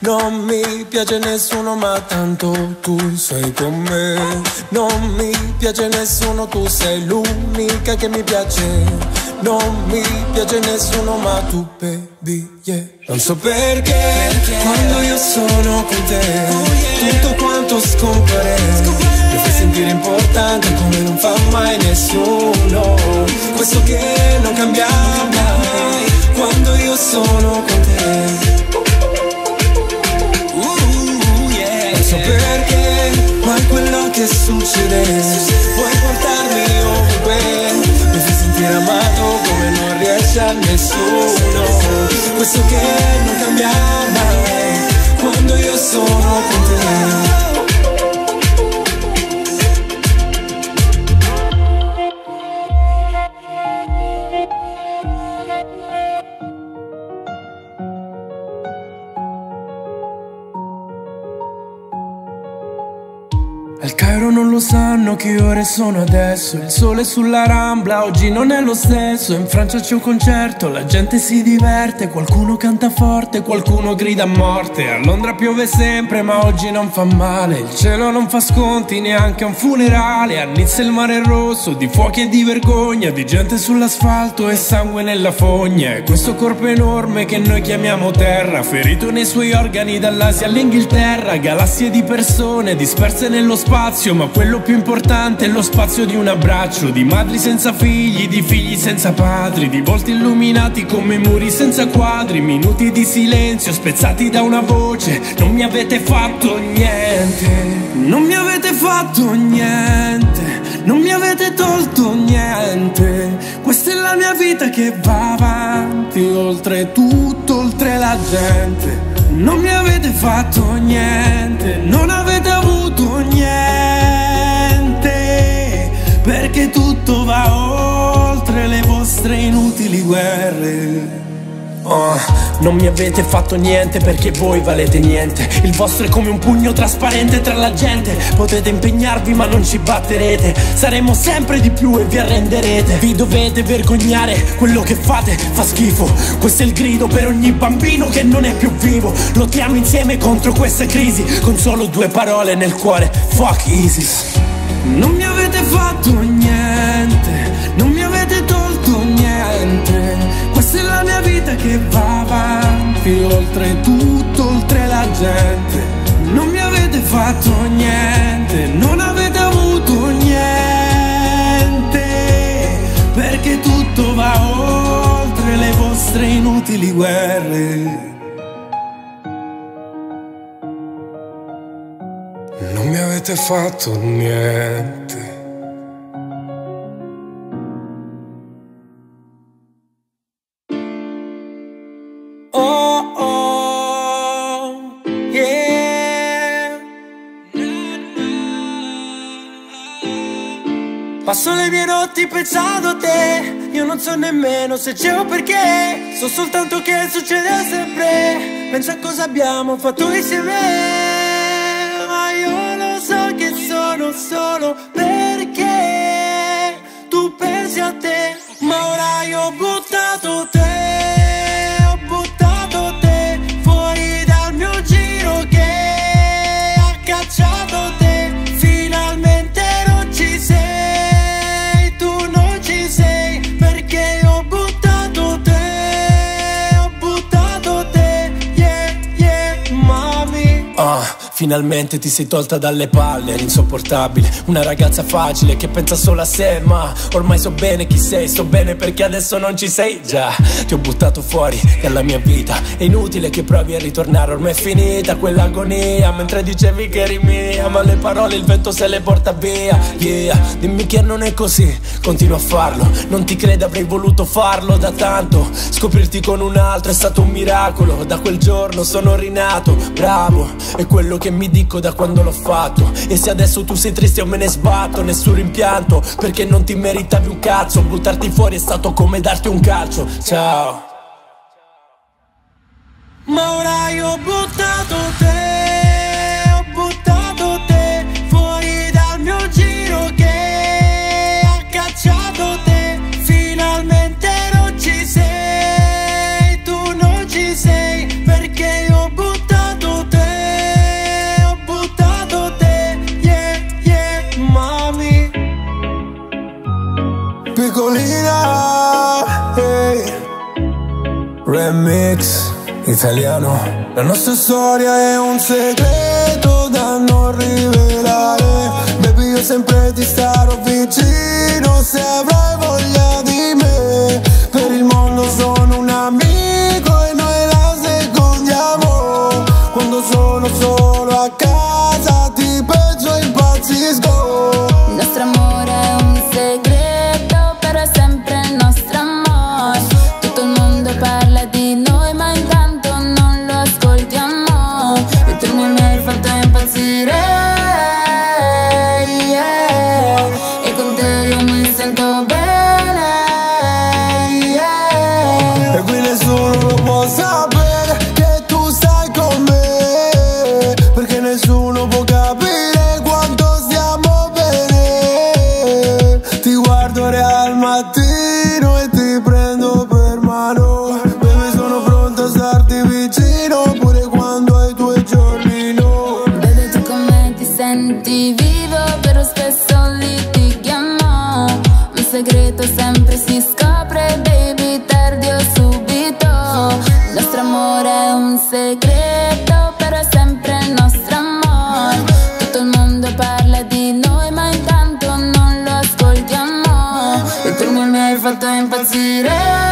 Non mi piace nessuno ma tanto tu sei con me. Non mi piace nessuno, tu sei l'unica che mi piace non mi piace nessuno ma tu baby yeah Non so perché, perché quando io sono con te oh, yeah. Tutto quanto scompare Mi fai sentire importante come non fa mai nessuno Questo che non cambia mai Quando io sono con te. Non so perché ma quello che succede Puoi portarmi ovunque sentir amato come non riesce a nessuno. Questo che non cambia mai quando io sono con te non sanno che ore sono adesso. Il sole sulla rambla oggi non è lo stesso. In Francia c'è un concerto, la gente si diverte. Qualcuno canta forte, qualcuno grida a morte. A Londra piove sempre ma oggi non fa male. Il cielo non fa sconti neanche a un funerale. A Nizza il mare è rosso, di fuochi e di vergogna Di gente sull'asfalto e sangue nella fogna. E questo corpo enorme che noi chiamiamo terra Ferito nei suoi organi dall'Asia all'Inghilterra. Galassie di persone disperse nello spazio Ma quello più importante è lo spazio di un abbraccio Di madri senza figli, di figli senza padri Di volti illuminati come muri senza quadri Minuti di silenzio spezzati da una voce. Non mi avete fatto niente Non mi avete fatto niente Non mi avete tolto niente. Questa è la mia vita che va avanti Oltre tutto, oltre la gente. Non mi avete fatto niente, non avete avuto niente, perché tutto va oltre le vostre inutili guerre. Oh, non mi avete fatto niente perché voi valete niente. Il vostro è come un pugno trasparente tra la gente. Potete impegnarvi ma non ci batterete. Saremo sempre di più e vi arrenderete. Vi dovete vergognare, quello che fate fa schifo. Questo è il grido per ogni bambino che non è più vivo. Lottiamo insieme contro questa crisi Con solo due parole nel cuore. Fuck ISIS Non mi avete fatto niente Non mi avete tolto niente. Questa è la mia vita che va avanti Oltre tutto, oltre la gente. Non mi avete fatto niente Non avete avuto niente. Perché tutto va oltre le vostre inutili guerre Non mi avete fatto niente. Passo le mie notti pensando a te. Io non so nemmeno se c'è o perché. So soltanto che succede sempre. Pensa a cosa abbiamo fatto insieme sono solo perché Tu pensi a te Ma ora io ho buttato te
finalmente ti sei tolta dalle palle, eri insopportabile. Una ragazza facile che pensa solo a sé, ma ormai so bene chi sei, so bene perché adesso non ci sei. Già, ti ho buttato fuori dalla mia vita. È inutile che provi a ritornare, ormai è finita quell'agonia. Mentre dicevi che eri mia, ma le parole il vento se le porta via. Yeah, dimmi che non è così, continua a farlo. Non ti credo, avrei voluto farlo da tanto. Scoprirti con un altro è stato un miracolo. Da quel giorno sono rinato, bravo. È quello che che mi dico da quando l'ho fatto. E se adesso tu sei triste io me ne sbatto. Nessun rimpianto Perché non ti meritavi un cazzo. Buttarti fuori è stato come darti un calcio. Ciao.
Ma ora io ho
remix italiano. La nostra storia è un segreto da non rivelare. Baby, io sempre ti starò vicino se avrai voglia
segreto Però è sempre il nostro amore Tutto il mondo parla di noi Ma intanto non lo ascoltiamo. E tu mi hai fatto impazzire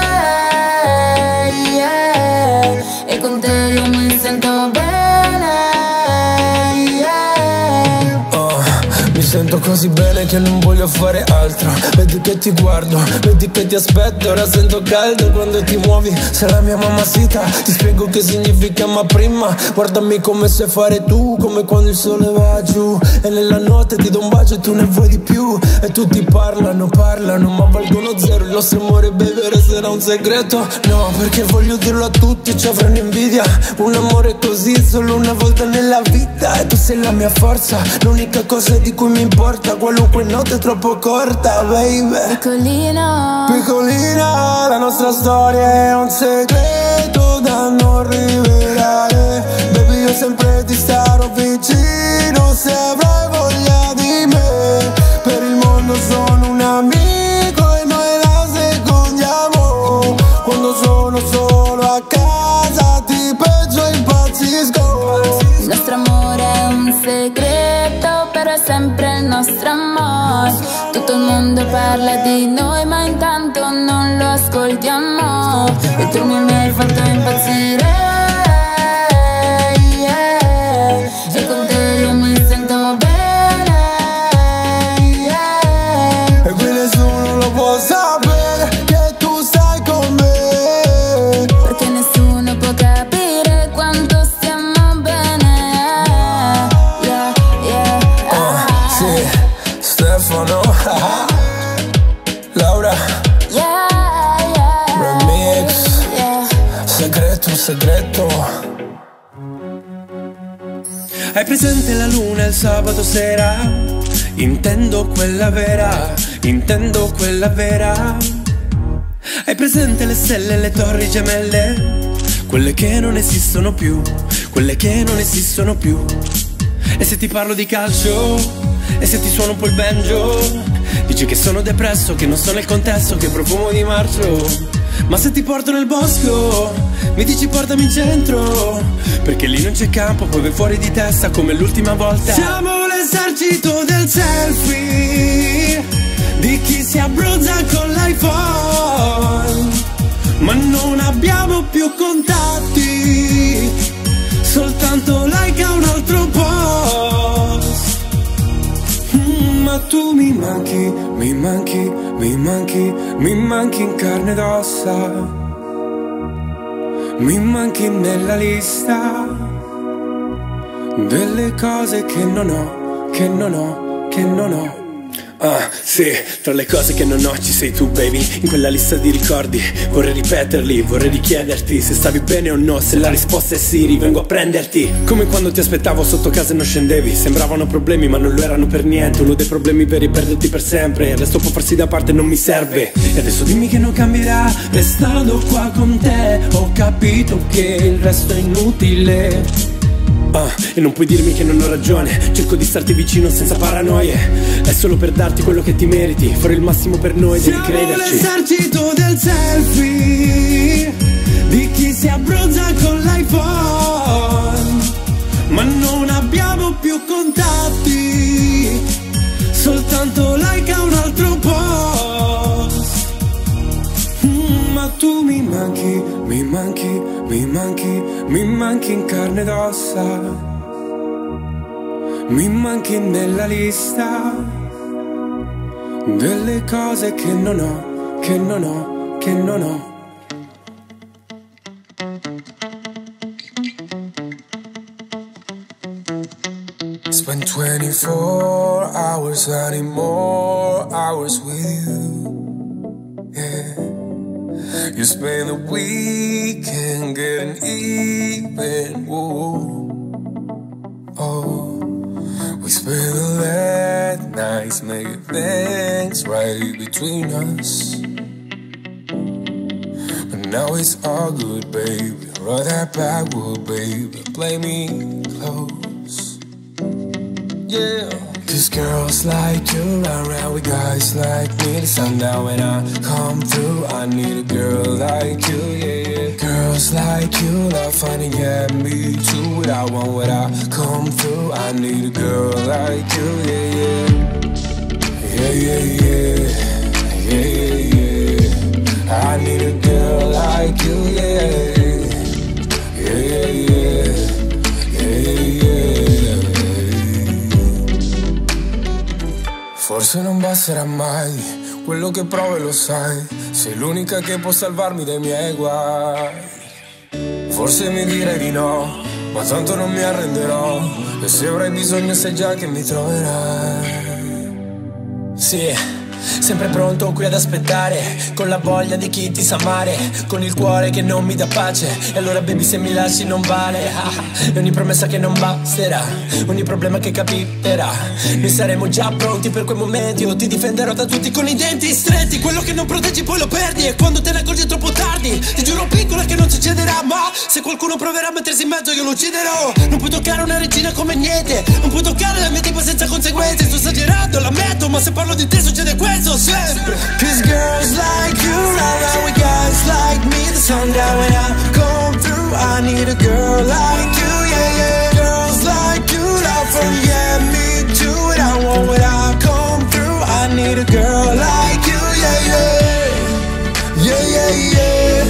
sento
così bene che non voglio fare altro. Vedi che ti guardo, vedi che ti aspetto. Ora sento caldo quando ti muovi. Sei la mia mamacita Ti spiego che significa ma prima Guardami come sai fare tu Come quando il sole va giù. E nella notte ti do un bacio e tu ne vuoi di più. E tutti parlano, parlano Ma valgono zero. Il nostro amore baby resterà un segreto. No, perché voglio dirlo a tutti Ci avranno invidia. Un amore così solo una volta nella vita. E tu sei la mia forza L'unica cosa di cui mi importa Qualunque notte è troppo corta, baby.
Piccolino.
Piccolina, la nostra storia è un segreto da non rivelare. Baby, io sempre ti starò vicino se avrai voglia di me. Per il mondo sono un amico e noi la secondiamo. Quando sono solo a casa
Mondo parla di noi, ma intanto non lo ascoltiamo. E tu mi hai fatto impazzire.
Hai presente la luna il sabato sera? Intendo quella vera, intendo quella vera. Hai presente le stelle e le torri gemelle? Quelle che non esistono più, quelle che non esistono più. E se ti parlo di calcio? E se ti suono un po' il banjo? Dici che sono depresso, che non so nel contesto, che profumo di marcio. Ma se ti porto nel bosco
Mi dici portami in centro Perché lì non c'è campo Poi vai fuori di testa come l'ultima volta. Siamo l'esercito del selfie Di chi si abbronza con l'iPhone. Ma non abbiamo più contatti Soltanto like a un altro post. Mm, Ma tu mi manchi, mi manchi, mi manchi, mi manchi in carne ed ossa mi manchi nella lista delle cose che non ho, che non ho, che non ho. Ah, sì, tra le cose che non ho ci sei tu, baby. In quella lista di ricordi vorrei ripeterli, vorrei richiederti se stavi bene o no. Se la risposta è sì, rivengo a prenderti. Come quando ti aspettavo sotto casa e non scendevi. Sembravano problemi, ma non lo erano per niente. Uno dei problemi veri è perderti per sempre. Il resto può farsi da parte, non mi serve. E adesso dimmi che non cambierà, restando qua con te. Ho capito che il resto è inutile. Ah, e non puoi dirmi che non ho ragione Cerco di starti vicino senza paranoie È solo per darti quello che ti meriti Fare il massimo per noi, devi crederci Siamo l'esercito del selfie Di chi si abbronza con l'iPhone Ma non abbiamo più contatti tu mi manchi, mi manchi, mi manchi, mi manchi in carne ed ossa mi manchi nella lista delle cose che non ho, che non ho, che non ho. Spend 24 hours, not more hours with you. Yeah. You spend the weekend getting even. Whoa. Oh. We spend the late nights making things right between us. But now it's all good, baby. Roll that backwood, baby. Play me close. Yeah. Cause girls like you run around with guys like me to sundown when I come through. I need a girl like you, yeah, yeah. Girls like you love finding yeah, me too. What I want, what I come through. I need a girl like you, yeah. Yeah, yeah, yeah. Yeah, Forse non basterà mai quello che provo e lo sai. Sei l'unica che può salvarmi dai miei guai. Forse mi direi di no, ma tanto non mi arrenderò. E se avrai bisogno sai già che mi troverai. Sì. Sempre pronto qui ad aspettare Con la voglia di chi ti sa amare Con il cuore che non mi dà pace. E allora baby se mi lasci non vale. E ogni promessa che non basterà Ogni problema che capiterà. Noi saremo già pronti per quei momenti Io ti difenderò da tutti con i denti stretti. Quello che non proteggi poi lo perdi E quando te ne accorgi è troppo tardi. Ti giuro piccola che non succederà Ma se qualcuno proverà a mettersi in mezzo io lo ucciderò. Non puoi toccare una regina come niente Non puoi toccare la mia tipa senza conseguenze. Sto esagerando, l'ammetto Ma se parlo di te succede questo sempre Cause girls like you run around with guys like me. The sundown when I come through. I need a girl like you, yeah, yeah. Girls like you love from, yeah, me too. What I want when I come through. I need a girl like you, yeah, yeah. Yeah, yeah, yeah.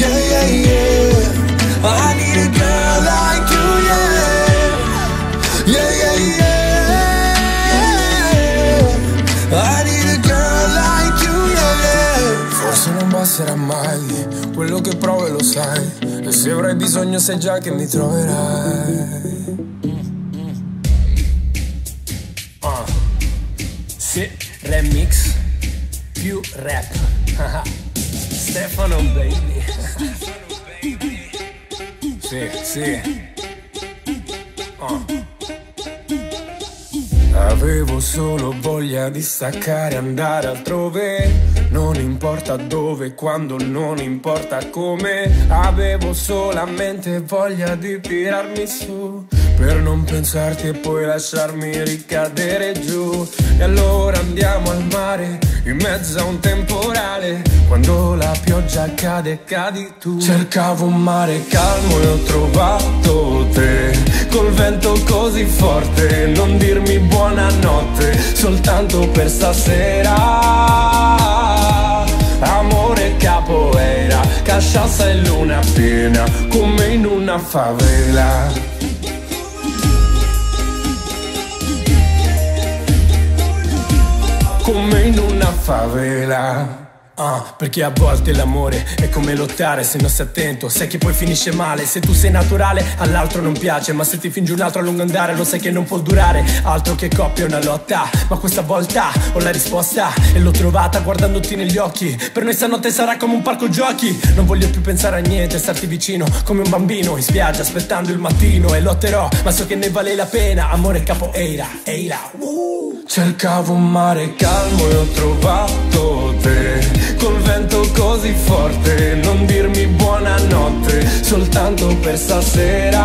Yeah, yeah, yeah. I need a girl like Basterà mai quello che provo e lo sai. E se avrai bisogno sai già che mi troverai. Ah. Sì, remix più rap. Stefano baby. sì, sì. Ah. Avevo solo voglia di staccare andare altrove. Non importa dove, quando, non importa come. Avevo solamente voglia di tirarmi su. Per non pensarti e poi lasciarmi ricadere giù E allora andiamo al mare In mezzo a un temporale Quando la pioggia cade cadi tu Cercavo un mare calmo e ho trovato te Col vento così forte Non dirmi buonanotte Soltanto per stasera Amore capoeira Cachaça e luna piena Come in una favela come in una favela. Ah, perché a volte l'amore è come lottare se non sei attento. Sai che poi finisce male Se tu sei naturale all'altro non piace Ma se ti fingi un altro a lungo andare lo sai che non può durare. Altro che coppia è una lotta Ma questa volta ho la risposta E l'ho trovata guardandoti negli occhi. Per noi stanotte sarà come un parco giochi. Non voglio più pensare a niente, starti vicino Come un bambino in spiaggia aspettando il mattino E lotterò ma so che ne vale la pena. Amore capo eira, eira uh. Cercavo un mare calmo e ho trovato te col vento così forte Non dirmi buonanotte soltanto per stasera.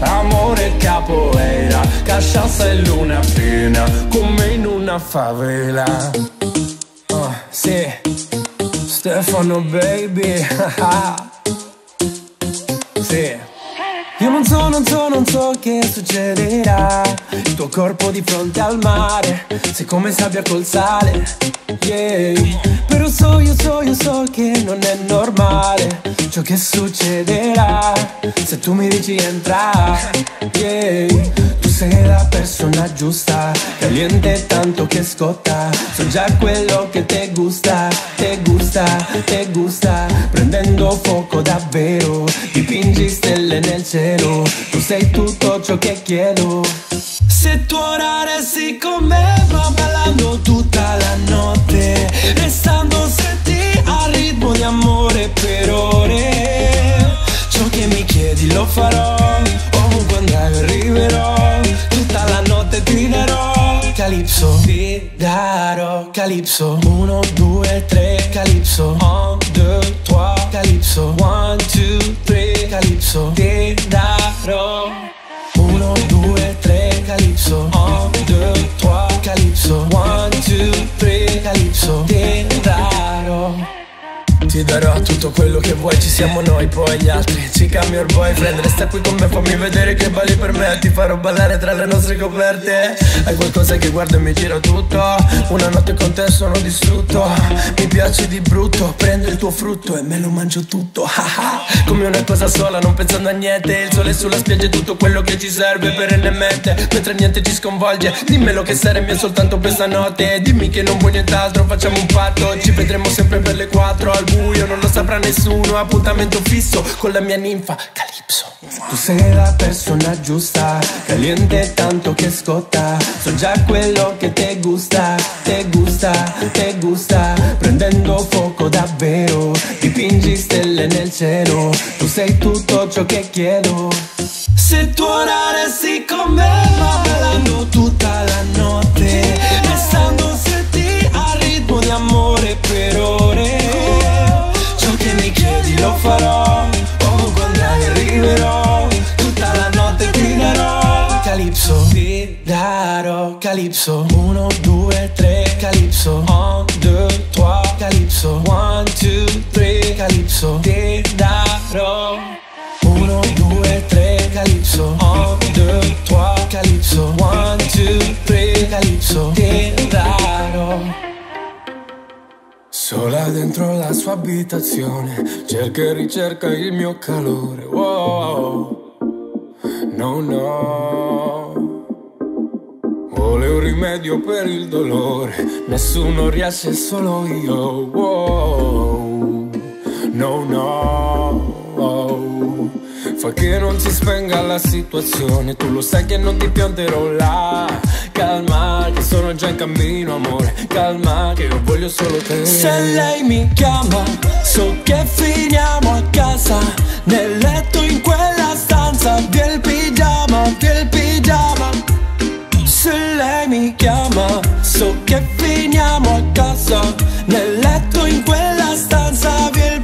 Amore capoeira, cachaça e luna piena Come in una favela. Oh, Sì, Stefano baby. Sì io non so, non so, non so che succederà. Il tuo corpo di fronte al mare Sei come sabbia col sale. Yeah. Però so, io so, io so che non è normale Ciò che succederà Se tu mi dici entra yeah. Sei la persona giusta Caliente tanto che scotta. So già quello che te gusta Te gusta, te gusta. Prendendo fuoco davvero Dipingi stelle nel cielo. Tu sei tutto ciò che chiedo. Se tu ora resti con me Va ballando tutta la notte Restando stretti ritmo di amore per ore. Ciò che mi chiedi lo farò Ovunque andrai arriverò. Tutta la notte ti darò Calypso Ti darò Calypso. 1, 2, 3 Calypso. 1, 2, 3 Calypso. 1, 2, 3 Calypso. Ti darò. 1, 2, 3 Calypso. 1, 2, 3 Calypso. 1, 2, 3 Calypso. Ti darò ti darò tutto quello che vuoi, ci siamo noi, poi gli altri. Ci cambio il boyfriend, resta qui con me, fammi vedere che balli per me. Ti farò ballare tra le nostre coperte. Hai qualcosa che guarda e mi gira tutto. Una notte con te sono distrutto. Mi piaci di brutto, prendo il tuo frutto e me lo mangio tutto. Come una cosa sola, non pensando a niente. Il sole sulla spiaggia è tutto quello che ci serve perennemente Mentre niente ci sconvolge Dimmelo che sarei mio soltanto per stanotte. Dimmi che non vuoi nient'altro, facciamo un patto. Ci vedremo sempre per le quattro al buio buio non lo saprà nessuno. Appuntamento fisso con la mia ninfa Calypso. Tu sei la persona giusta Caliente tanto che scotta. So già quello che te gusta Te gusta, te gusta. Prendendo fuoco davvero Dipingi stelle nel cielo. Tu sei tutto ciò che chiedo. Se tu ora resti con me Ballando tutta la notte darò Calypso 1, 2, 3 Calypso 1, 2, 3 Calypso 1, 2, 3 Calypso Ti darò. 1, 2, 3 Calypso 1, 2, 3 Calypso 1, 2, 3 Calypso Ti darò. Sola dentro la sua abitazione, cerca e ricerca il mio calore. Wow, no, no. Vuole un rimedio per il dolore, nessuno riesce, solo io. Wow, no, no. Fa che non si spenga la situazione, tu lo sai che non ti pianterò là. Calma Che sono già in cammino amore. Calma che io voglio solo te.
Se lei mi chiama So che finiamo a casa. Nel letto in quella stanza Via il pigiama, via il pigiama Se lei mi chiama So che finiamo a casa. Nel letto in quella stanza pigiama, via il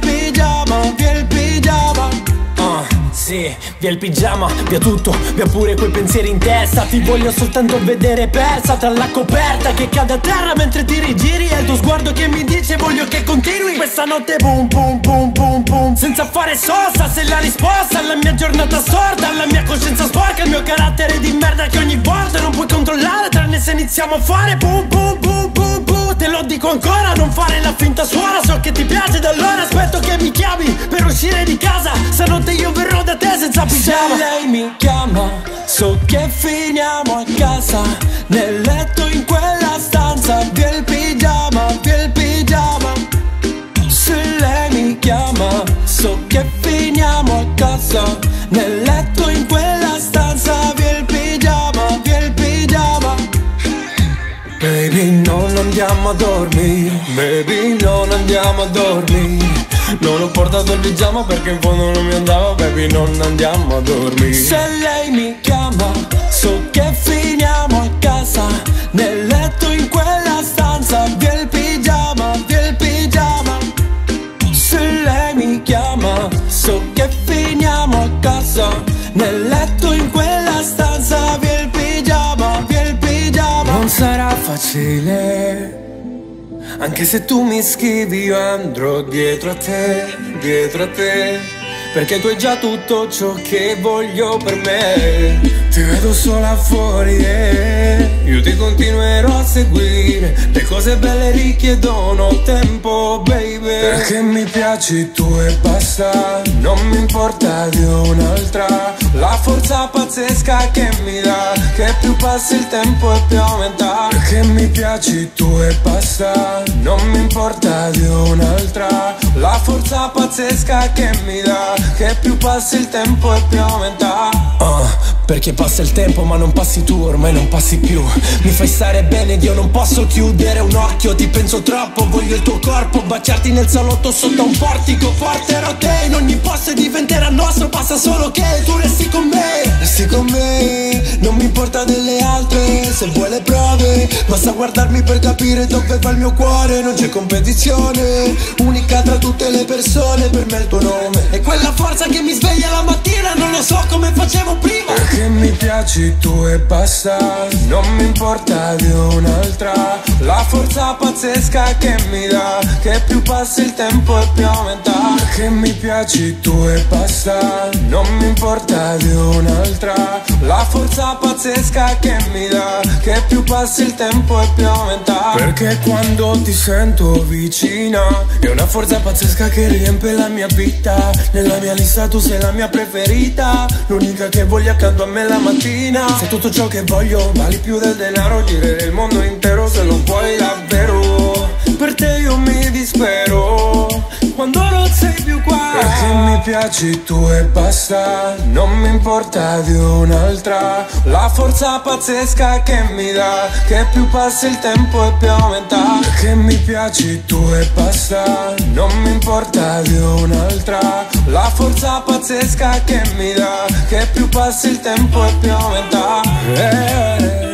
via il pigiama, via tutto, via pure quei pensieri in testa. Ti voglio soltanto vedere persa tra la coperta che cade a terra mentre ti rigiri. E il tuo sguardo che mi dice voglio che continui. Questa notte boom boom boom boom boom. Senza fare sosta, sei la risposta alla mia giornata sorda Alla mia coscienza sporca, il mio carattere di merda che ogni volta non puoi controllare Tranne se iniziamo a fare boom boom boom boom boom. Te lo dico ancora, non fare la finta suora. So che ti piace da allora aspetto che mi chiami per uscire di casa. Stanotte io verrò da te senza
Se lei mi chiama, so che finiamo a casa. Nel letto in quella stanza, via il pigiama, via il pigiama. Se lei mi chiama, so che finiamo a casa. Nel letto non andiamo a dormire, baby non andiamo a dormire. Non ho portato il pigiama perché in fondo non mi andava Baby non andiamo a dormire. Se lei mi chiama so che finiamo a casa facile. Anche se tu mi scrivi io andrò dietro a te, dietro a te Perché tu hai già tutto ciò che voglio per me. Ti vedo sola fuori e io ti continuerò a seguire. Le cose belle richiedono tempo baby. Perché mi piaci tu e basta Non mi importa di un'altra. La forza pazzesca che mi dà Che più passa il tempo e più aumenta. Perché mi piaci tu e basta Non mi importa di un'altra. La forza pazzesca che mi dà Che più passa il tempo e più aumenta uh, Perché passa il tempo ma non passi tu Ormai non passi più. Mi fai stare bene io non posso chiudere un occhio. Ti penso troppo, voglio il tuo corpo Baciarti nel salotto sotto un portico. Porterò te in ogni posto e diventerà nostro. Passa solo che tu resti con me. Resti con me Non mi importa delle altre Se vuoi le prove. Basta guardarmi per capire dove va il mio cuore. Non c'è competizione Unica tra tutte le persone. Per me il tuo nome È quella forza che mi sveglia la mattina. Non lo so come facevo prima Perché mi piaci tu e basta. Non mi importa di un'altra. La forza pazzesca che mi dà Che più passa il tempo e più aumenta. Perché mi piaci tu e basta. Non mi importa di un'altra. La forza pazzesca che mi dà Che più passa il tempo e più aumenta. Perché quando ti sento vicina È una forza pazzesca che riempie la mia vita. Nella mia lista tu sei la mia preferita. L'unica che voglio accanto a me la mattina. Sei tutto ciò che voglio, vali più del denaro Girare il mondo intero se lo vuoi davvero. Per te io mi dispero. Quando non sei più qua Perché mi piaci tu e basta Non mi importa di un'altra. La forza pazzesca che mi dà Che più passa il tempo e più aumenta. Perché mi piaci tu e basta Non mi importa di un'altra. La forza pazzesca che mi dà Che più passa il tempo e più aumenta. Eh.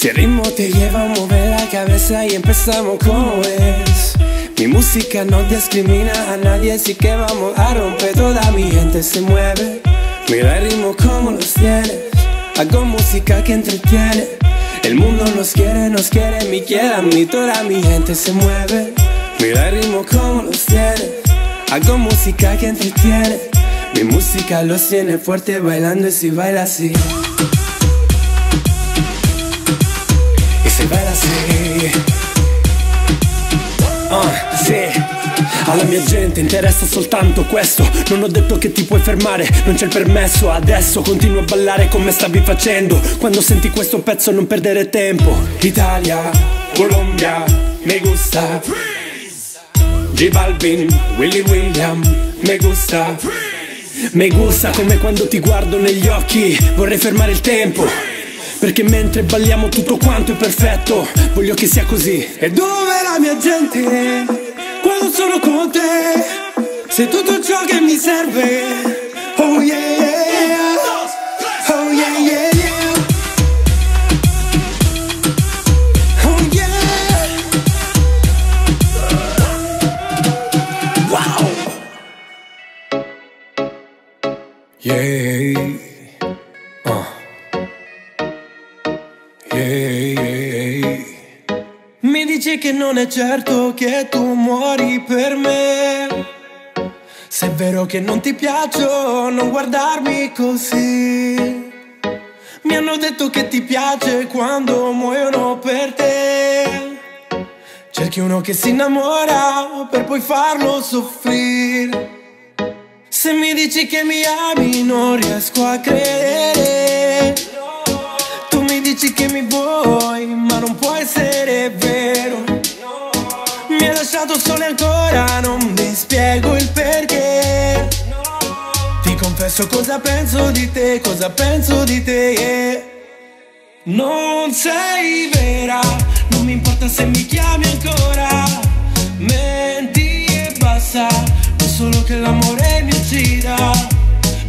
Si el ritmo te lleva a mover la cabeza y empezamos como es. Mi música no discrimina a nadie, así que vamos a romper. Toda mi gente se mueve. Mira el ritmo como los tienes. Hago música que entretiene. El mundo nos quiere, nos quiere, me quiere a mí. Toda mi gente se mueve. Mira el ritmo como los tienes. Hago música que entretiene. Mi música los tiene fuerte bailando y si baila así. Baila así. Ah, sì. Alla mia gente interessa soltanto questo. Non ho detto che ti puoi fermare, non c'è il permesso. Adesso continuo a ballare come stavi facendo. Quando senti questo pezzo non perdere tempo. Italia, Colombia, me gusta. J Balvin, Willy William, me gusta. Me gusta come quando ti guardo negli occhi. Vorrei fermare il tempo perché mentre balliamo tutto quanto è perfetto Voglio che sia così E dove la mia gente? Quando sono con te Sei tutto ciò che mi serve Oh yeah, oh yeah. Oh yeah,
yeah oh Yeah.
Che non è certo che tu muori per me. Se è vero che non ti piaccio, non guardarmi così. Mi hanno detto che ti piace quando muoiono per te. Cerchi uno che si innamora per poi farlo soffrire. Se mi dici che mi ami non riesco a credere Tu mi dici che mi vuoi ancora non mi spiego il perché. Ti confesso cosa penso di te, cosa penso di te Non sei vera, non mi importa se mi chiami ancora. Menti e basta solo che l'amore mi uccida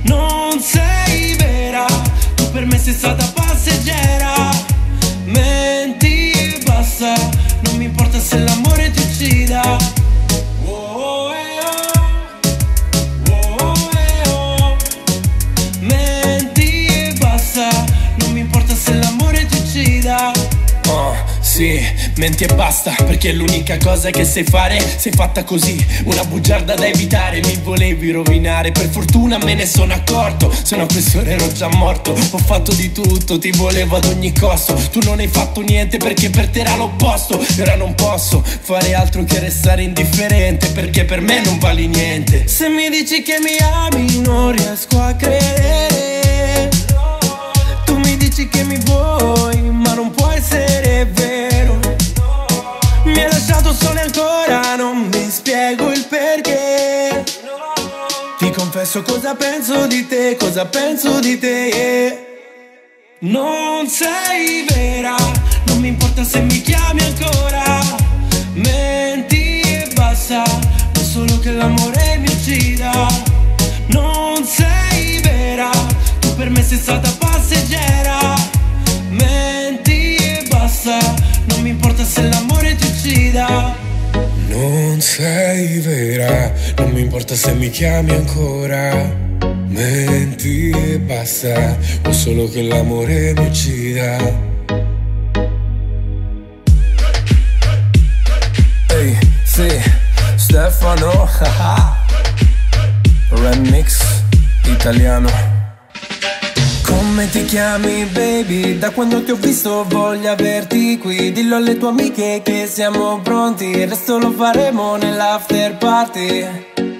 Non sei vera Tu per me sei stata passeggera. Menti e basta Non mi importa se l'amore ti uccida sì, menti e basta, perché l'unica cosa che sai fare. Sei fatta così, una bugiarda da evitare. Mi volevi rovinare, per fortuna me ne sono accorto. Se no questo ero già morto. Ho fatto di tutto, ti volevo ad ogni costo. Tu non hai fatto niente perché per te era l'opposto. Ora non posso fare altro che restare indifferente, perché per me non vali niente. Se mi dici che mi ami, non riesco a credere. Dici che mi vuoi, ma non può essere vero. Mi hai lasciato solo ancora, non mi spiego il perché. Ti confesso cosa penso di te, cosa penso di te. Non sei vera, non mi importa se mi chiami ancora. Menti e basta, non solo che l'amore mi uccida. Non sei vera, per me sei stata passeggera. Menti e basta, non mi importa se l'amore ti uccida.
Non sei vera, non mi importa se mi chiami ancora. Menti e basta, o solo che l'amore mi uccida.
Ehi, sì, Stefano, remix italiano. Come ti chiami baby? Da quando ti ho visto voglio averti qui. Dillo alle tue amiche che siamo pronti. Il resto lo faremo nell'after party.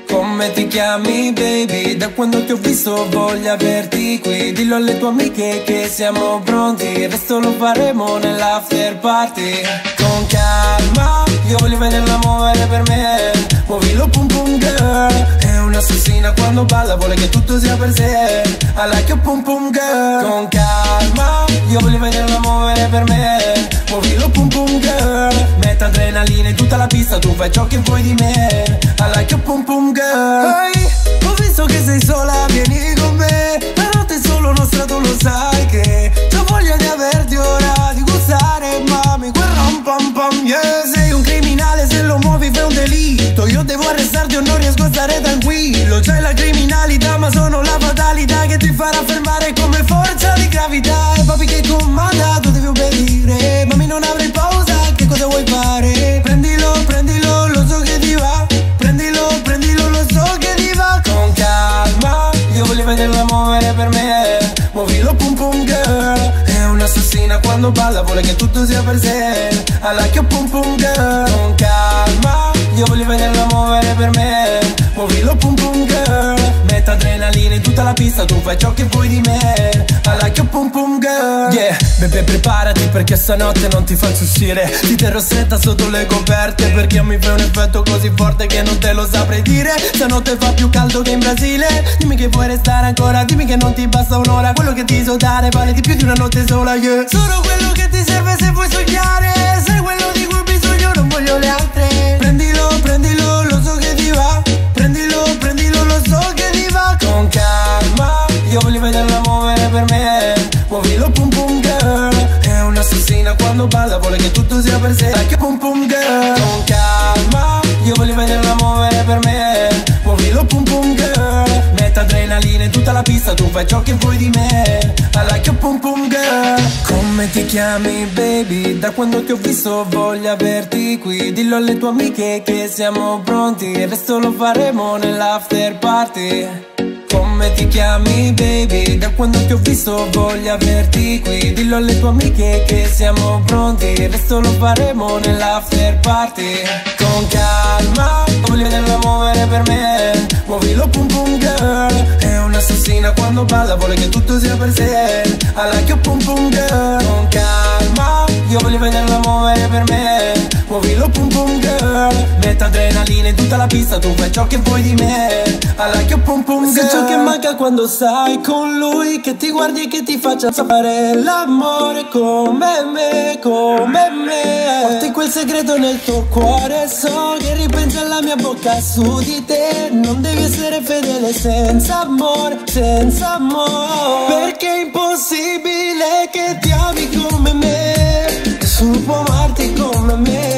Come ti chiami baby? Da quando ti ho visto voglio averti qui. Dillo alle tue amiche che siamo pronti. Il resto lo faremo nell'after party. Con calma, io voglio vederla muovere per me. Muovilo pum pum girl. È un'assassina quando balla vuole che tutto sia per sé I like you pum pum girl Con calma, io voglio vederla muovere per me. Muovilo pum pum girl Metta adrenalina in tutta la pista Tu fai ciò che vuoi di me. I like you pum pum girl Hey, ho visto che sei sola, vieni con me. La notte è solo nostra, tu lo sai che C'ho voglia di averti ora, di gustare mami Quel rom pam pam, yeah. Sei un criminale, se lo muovi fai un delitto. Io devo arrestarti o non riesco a stare tranquillo. C'è la criminalità farà fermare come forza di gravità. E papi che comanda, tu devi obbedire. Mami non avrei pausa, che cosa vuoi fare? Prendilo, prendilo, lo so che ti va. Prendilo, prendilo, lo so che ti va. Con calma, io voglio vederla muovere per me. Muovilo pum pum girl. È un'assassina quando balla, vuole che tutto sia per sé. I like you pum pum girl. Con calma, io voglio vederla muovere per me Muovilo pum pum girl. Metta adrenalina in tutta la pista, tu fai ciò che vuoi di me. I like you pum pum girl. Yeah, bebe preparati perché stanotte non ti faccio uscire. Ti terrò stretta sotto le coperte Perché mi fai un effetto così forte che non te lo saprei dire. Stanotte fa più caldo che in Brasile. Dimmi che vuoi restare ancora, dimmi che non ti basta un'ora. Quello che ti so dare vale di più di una notte sola, yeah. Solo quello che ti serve se vuoi sognare. Sei quello di cui ho bisogno, non voglio le altre. Prendilo, prendilo, io voglio vederla muovere per me. Muovilo pum pum girl. È un'assassina quando balla, vuole che tutto sia per sé. Like a pum pum girl. Con calma, io voglio vederla muovere per me. Muovilo pum pum girl. Metta adrenalina in tutta la la pista Tu fai ciò che vuoi di me. I like your pum pum girl. Come ti chiami baby? Da quando ti ho visto voglio averti qui. Dillo alle tue amiche che siamo pronti. Il resto lo faremo nell'after party come ti chiami baby? Da quando ti ho visto voglio averti qui. Dillo alle tue amiche che siamo pronti. Il resto lo faremo nell'after party. Con calma, voglio vederla muovere per me. Muovilo pum pum girl. È un'assassina quando balla, vuole che tutto sia per sé. I like your pum pum girl. Con calma, io voglio vederla muovere per me Muovilo pum pum girl. Metta adrenalina in tutta la pista, tu fai ciò che vuoi di me. I like your pum pum girl. ciò che manca quando stai con lui Che ti guardi e che ti faccia fare l'amore come me, come me. Porti quel segreto nel tuo cuore So che ripensi alla mia bocca su di te. Non devi essere fedele senza amore, senza amore. Perché è impossibile che ti ami come me Nessuno può amarti come me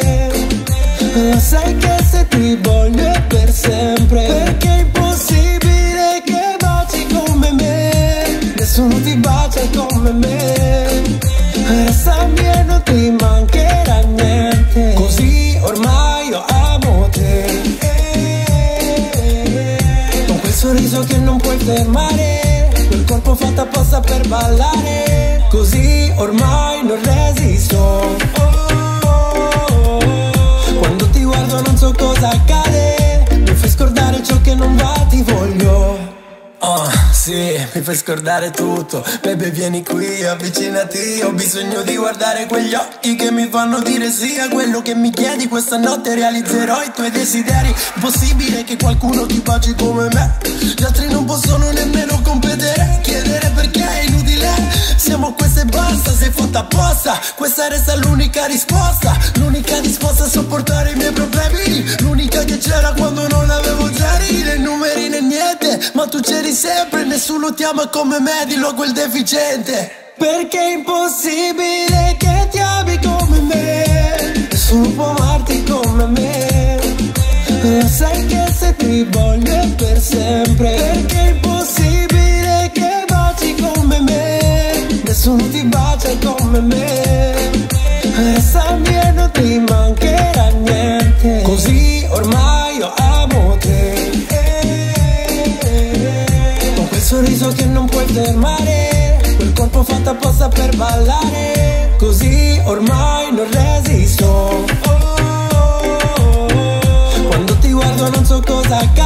Lo sai che se ti voglio è per sempre. Perché è impossibile che baci come me. Nessuno ti bacia come me. Restami e non ti mancherà niente. Così ormai io amo te. Con quel sorriso che non puoi fermare Quel corpo fatto apposta per ballare. Così ormai non resisto. Oh, che non va, ti voglio. Oh, sì, mi fai scordare tutto. Baby vieni qui, avvicinati. Ho bisogno di guardare quegli occhi che mi fanno dire sì a quello che mi chiedi. Questa notte realizzerò i tuoi desideri. Possibile che qualcuno ti baci come me. Gli altri non possono nemmeno competere. Chiedere perché è inutile. Siamo queste e basta, sei fatta apposta. Questa resta l'unica risposta. L'unica disposta a sopportare i miei problemi. L'unica che c'era quando sempre Nessuno ti ama come me Dillo quel deficiente. Perché è impossibile che ti ami come me. Nessuno può amarti come me. Lo sai che se ti voglio per sempre. Perché è impossibile che baci come me. Nessuno ti bacia come me. Restami apposta per ballare Così ormai non resisto. Quando ti guardo non so cosa accade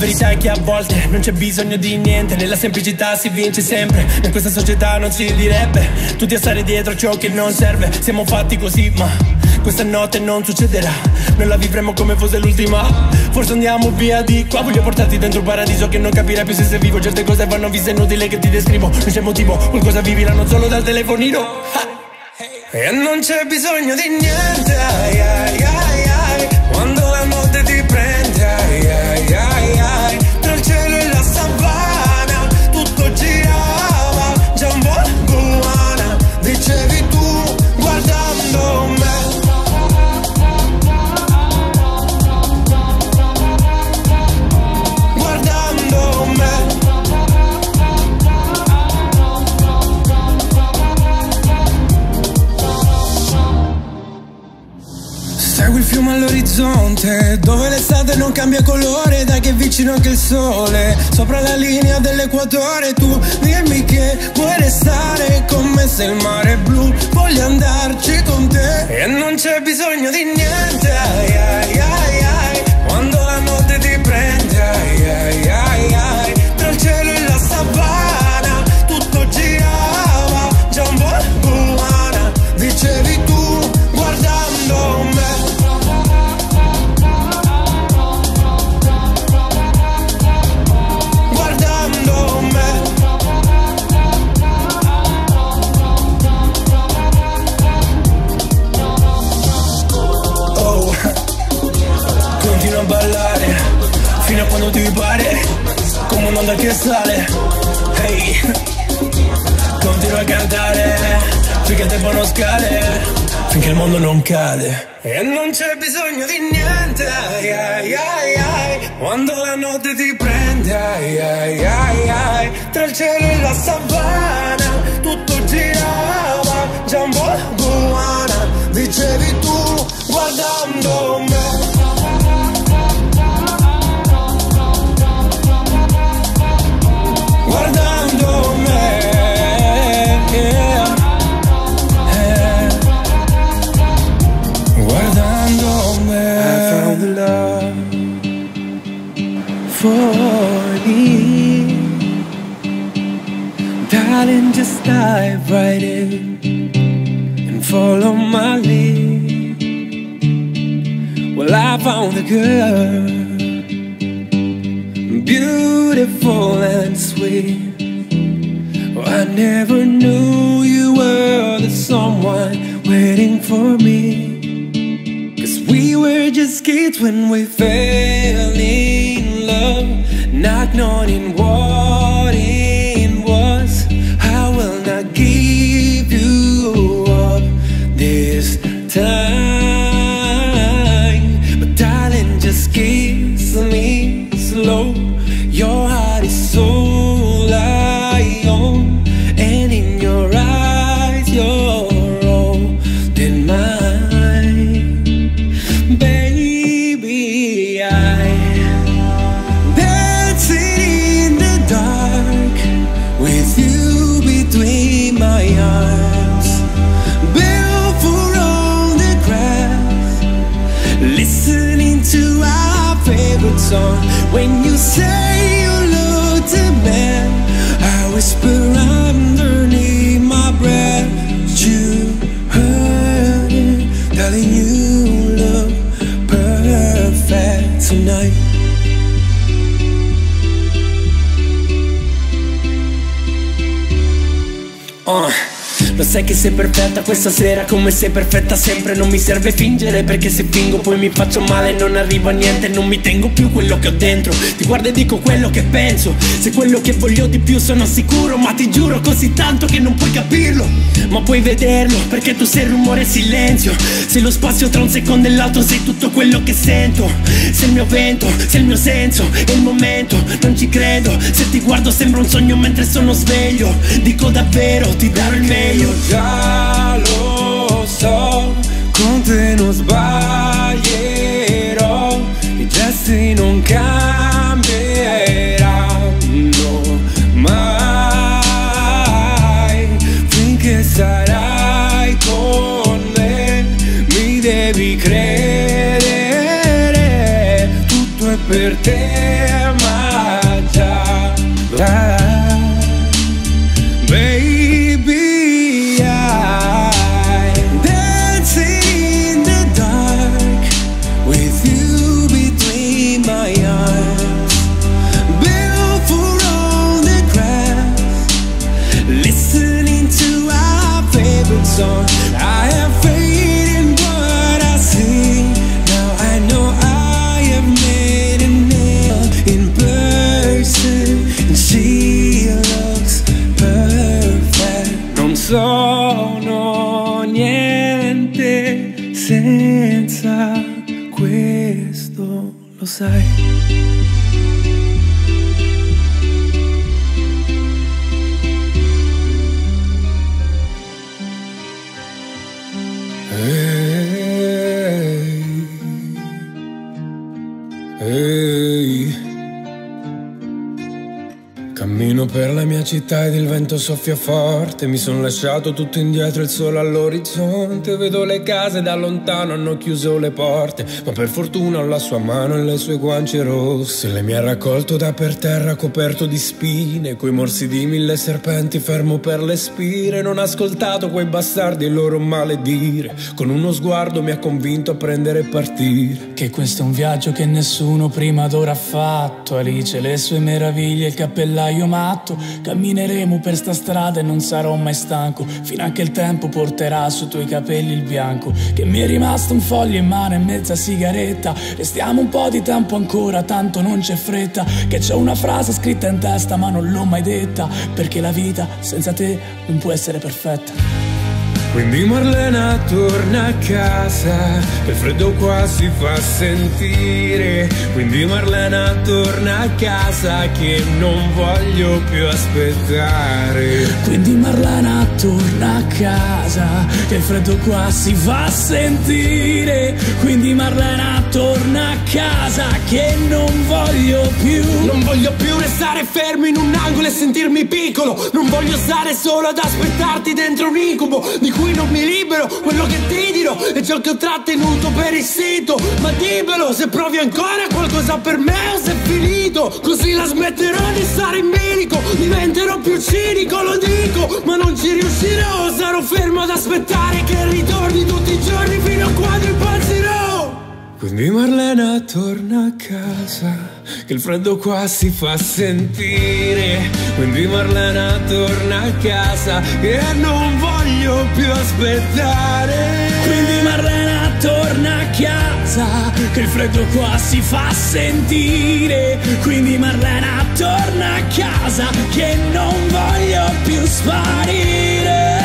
verità è che a volte non c'è bisogno di niente Nella semplicità si vince sempre In questa società non si direbbe Tutti a stare dietro ciò che non serve Siamo fatti così ma questa notte non succederà Noi la vivremo come fosse l'ultima Forse andiamo via di qua Voglio portarti dentro un paradiso che non capirai più se sei vivo Certe cose vanno viste, inutile che ti descrivo Non c'è motivo, qualcosa vivi non solo dal telefonino Ha! E non c'è bisogno di niente ai, ai, all'orizzonte Dove l'estate non cambia colore Dai che è vicino anche il sole Sopra la linea dell'equatore Tu dimmi che vuoi restare con me Se il mare è blu Voglio andarci con te E non c'è bisogno di niente ai, ai, ai, ai. Quando la notte ti prende ai, ai, ai. Quando ti pare Come un'onda che sale Hey Continua a cantare Finché
debbono scadere finché il mondo non cade.
E non c'è bisogno di niente, ai, ai, ai, ai, quando la notte ti prende, ai, ai, ai, ai, tra il cielo e la savana, tutto girava, già un po' buona, dicevi tu, guardando me. Dive right in And follow my lead Well, I found a girl Beautiful and sweet Oh, I never knew you were the someone waiting for me. Cause we were just kids when we fell in love, not knowing what sai che sei perfetta questa sera come sei perfetta sempre Non mi serve fingere perché se fingo poi mi faccio male Non arrivo a niente non mi tengo più quello che ho dentro. Ti guardo e dico quello che penso Se quello che voglio di più sono sicuro Ma ti giuro così tanto che non puoi capirlo. Ma puoi vederlo perché tu sei rumore e silenzio. Sei lo spazio tra un secondo e l'altro Sei tutto quello che sento. Sei il mio vento, sei il mio senso È il momento, non ci credo. Se ti guardo sembra un sogno mentre sono sveglio. Dico davvero, ti darò il meglio Già lo so, con te non sbaglierò I gesti non cambieranno mai. Finché sarai con me Mi devi credere Tutto è per te città ed il vento soffia forte. Mi sono lasciato tutto indietro, il sole all'orizzonte. Vedo le case da lontano, hanno chiuso le porte. Ma per fortuna ho la sua mano e le sue guance rosse. Lei mi ha raccolto da per terra, coperto di spine. Coi morsi di mille serpenti, fermo per le spire. Non ho ascoltato quei bastardi e il loro maledire. Con uno sguardo mi ha convinto a prendere e partire.
Che questo è un viaggio che nessuno prima d'ora ha fatto. Alice, le sue meraviglie, il cappellaio matto. Cammineremo per sta strada e non sarò mai stanco. Fino a che il tempo porterà sui tuoi capelli il bianco. Che mi è rimasto un foglio in mano e mezza sigaretta. Restiamo un po' di tempo ancora, tanto non c'è fretta. Che c'è una frase scritta in testa, ma non l'ho mai detta. Perché la vita senza te non può essere perfetta.
Quindi Marlena torna a casa, il freddo qua si fa sentire. Quindi Marlena torna a casa, che non voglio più aspettare.
Quindi Marlena torna a casa, che il freddo qua si fa sentire. Quindi Marlena torna a casa, che non voglio più.
Non voglio più restare fermo in un angolo e sentirmi piccolo. Non voglio stare solo ad aspettarti dentro un incubo di cui non mi libero. Quello che ti dirò è ciò che ho trattenuto per istinto. Ma dimmelo se provi ancora qualcosa per me o se è finito. Così la smetterò di stare in bilico. Diventerò più cinico, lo dico. Ma non ci riuscirò. Sarò fermo ad aspettare che ritorni tutti i giorni fino a quando impazzirò.
Quindi Marlena torna a casa, che il freddo qua si fa sentire. Quindi Marlena torna a casa, che non voglio più aspettare.
Quindi Marlena torna a casa, che il freddo qua si fa sentire. Quindi Marlena torna a casa, che non voglio più sparire.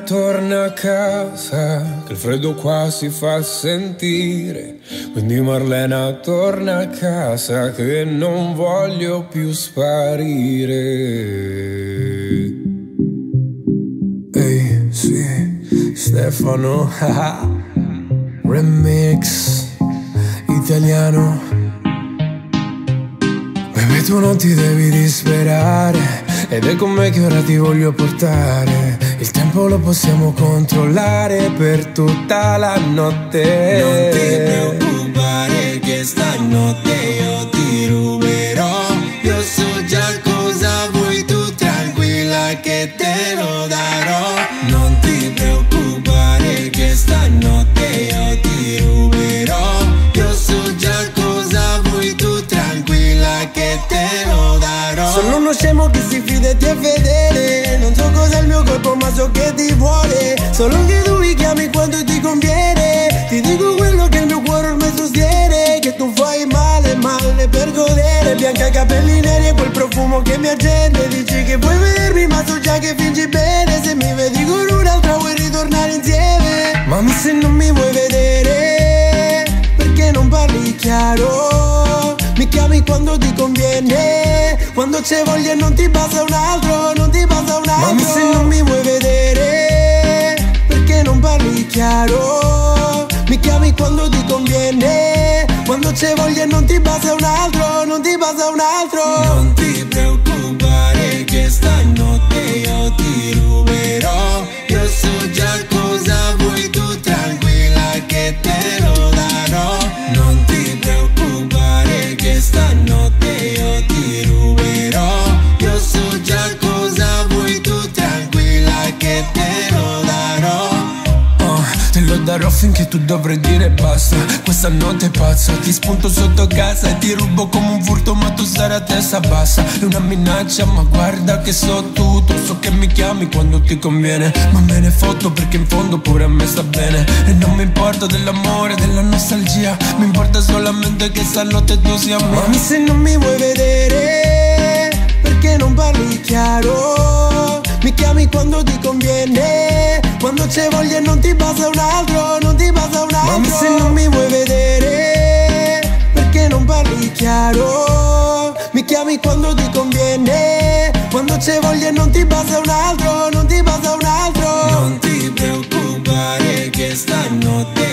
Torna a casa, che il freddo qua si fa sentire. Quindi Marlena torna a casa, che non voglio più sparire. Ehi, sì, Stefano, remix italiano. Bebe, tu non ti devi disperare. Ed è con me che ora ti voglio portare. Il tempo lo possiamo controllare per tutta la notte.
Non ti preoccupare che stanotte
e Non so cos'è il mio corpo ma so che ti vuole. Solo che tu mi chiami quando ti conviene. Ti dico quello che il mio cuore ormai sostiene. Che tu fai male, male per godere. Bianca capelli neri e quel profumo che mi accende. Dici che vuoi vedermi ma so già che fingi bene. Se mi vedi con un'altra vuoi ritornare insieme. Mami se non mi vuoi vedere Perché non parli chiaro chiami quando ti conviene. Quando c'è voglia e non ti basta un altro Non ti basta un altro. Mami se non mi vuoi vedere Perché non parli chiaro? Mi chiami quando ti conviene. Quando c'è voglia e non ti basta un altro Non ti basta un altro.
Non ti preoccupare che stanotte io ti ruberò darò
finché tu dovrai dire basta. Questa notte è pazza Ti spunto sotto casa e ti rubo come un furto Ma tu sarai a testa bassa. È una minaccia ma guarda che so tutto. So che mi chiami quando ti conviene Ma me ne foto perché in fondo pure a me sta bene. E non mi importa dell'amore, della nostalgia Mi importa solamente che stanotte tu sia mia.
Mami se non mi vuoi vedere Perché non parli chiaro Mi chiami quando ti conviene. Quando c'è voglia e non ti basta un altro Non ti basta un altro. Mami se non mi vuoi vedere Perché non parli chiaro? Mi chiami quando ti conviene. Quando c'è voglia e non ti basta un altro Non ti basta un altro.
Non ti preoccupare che stanotte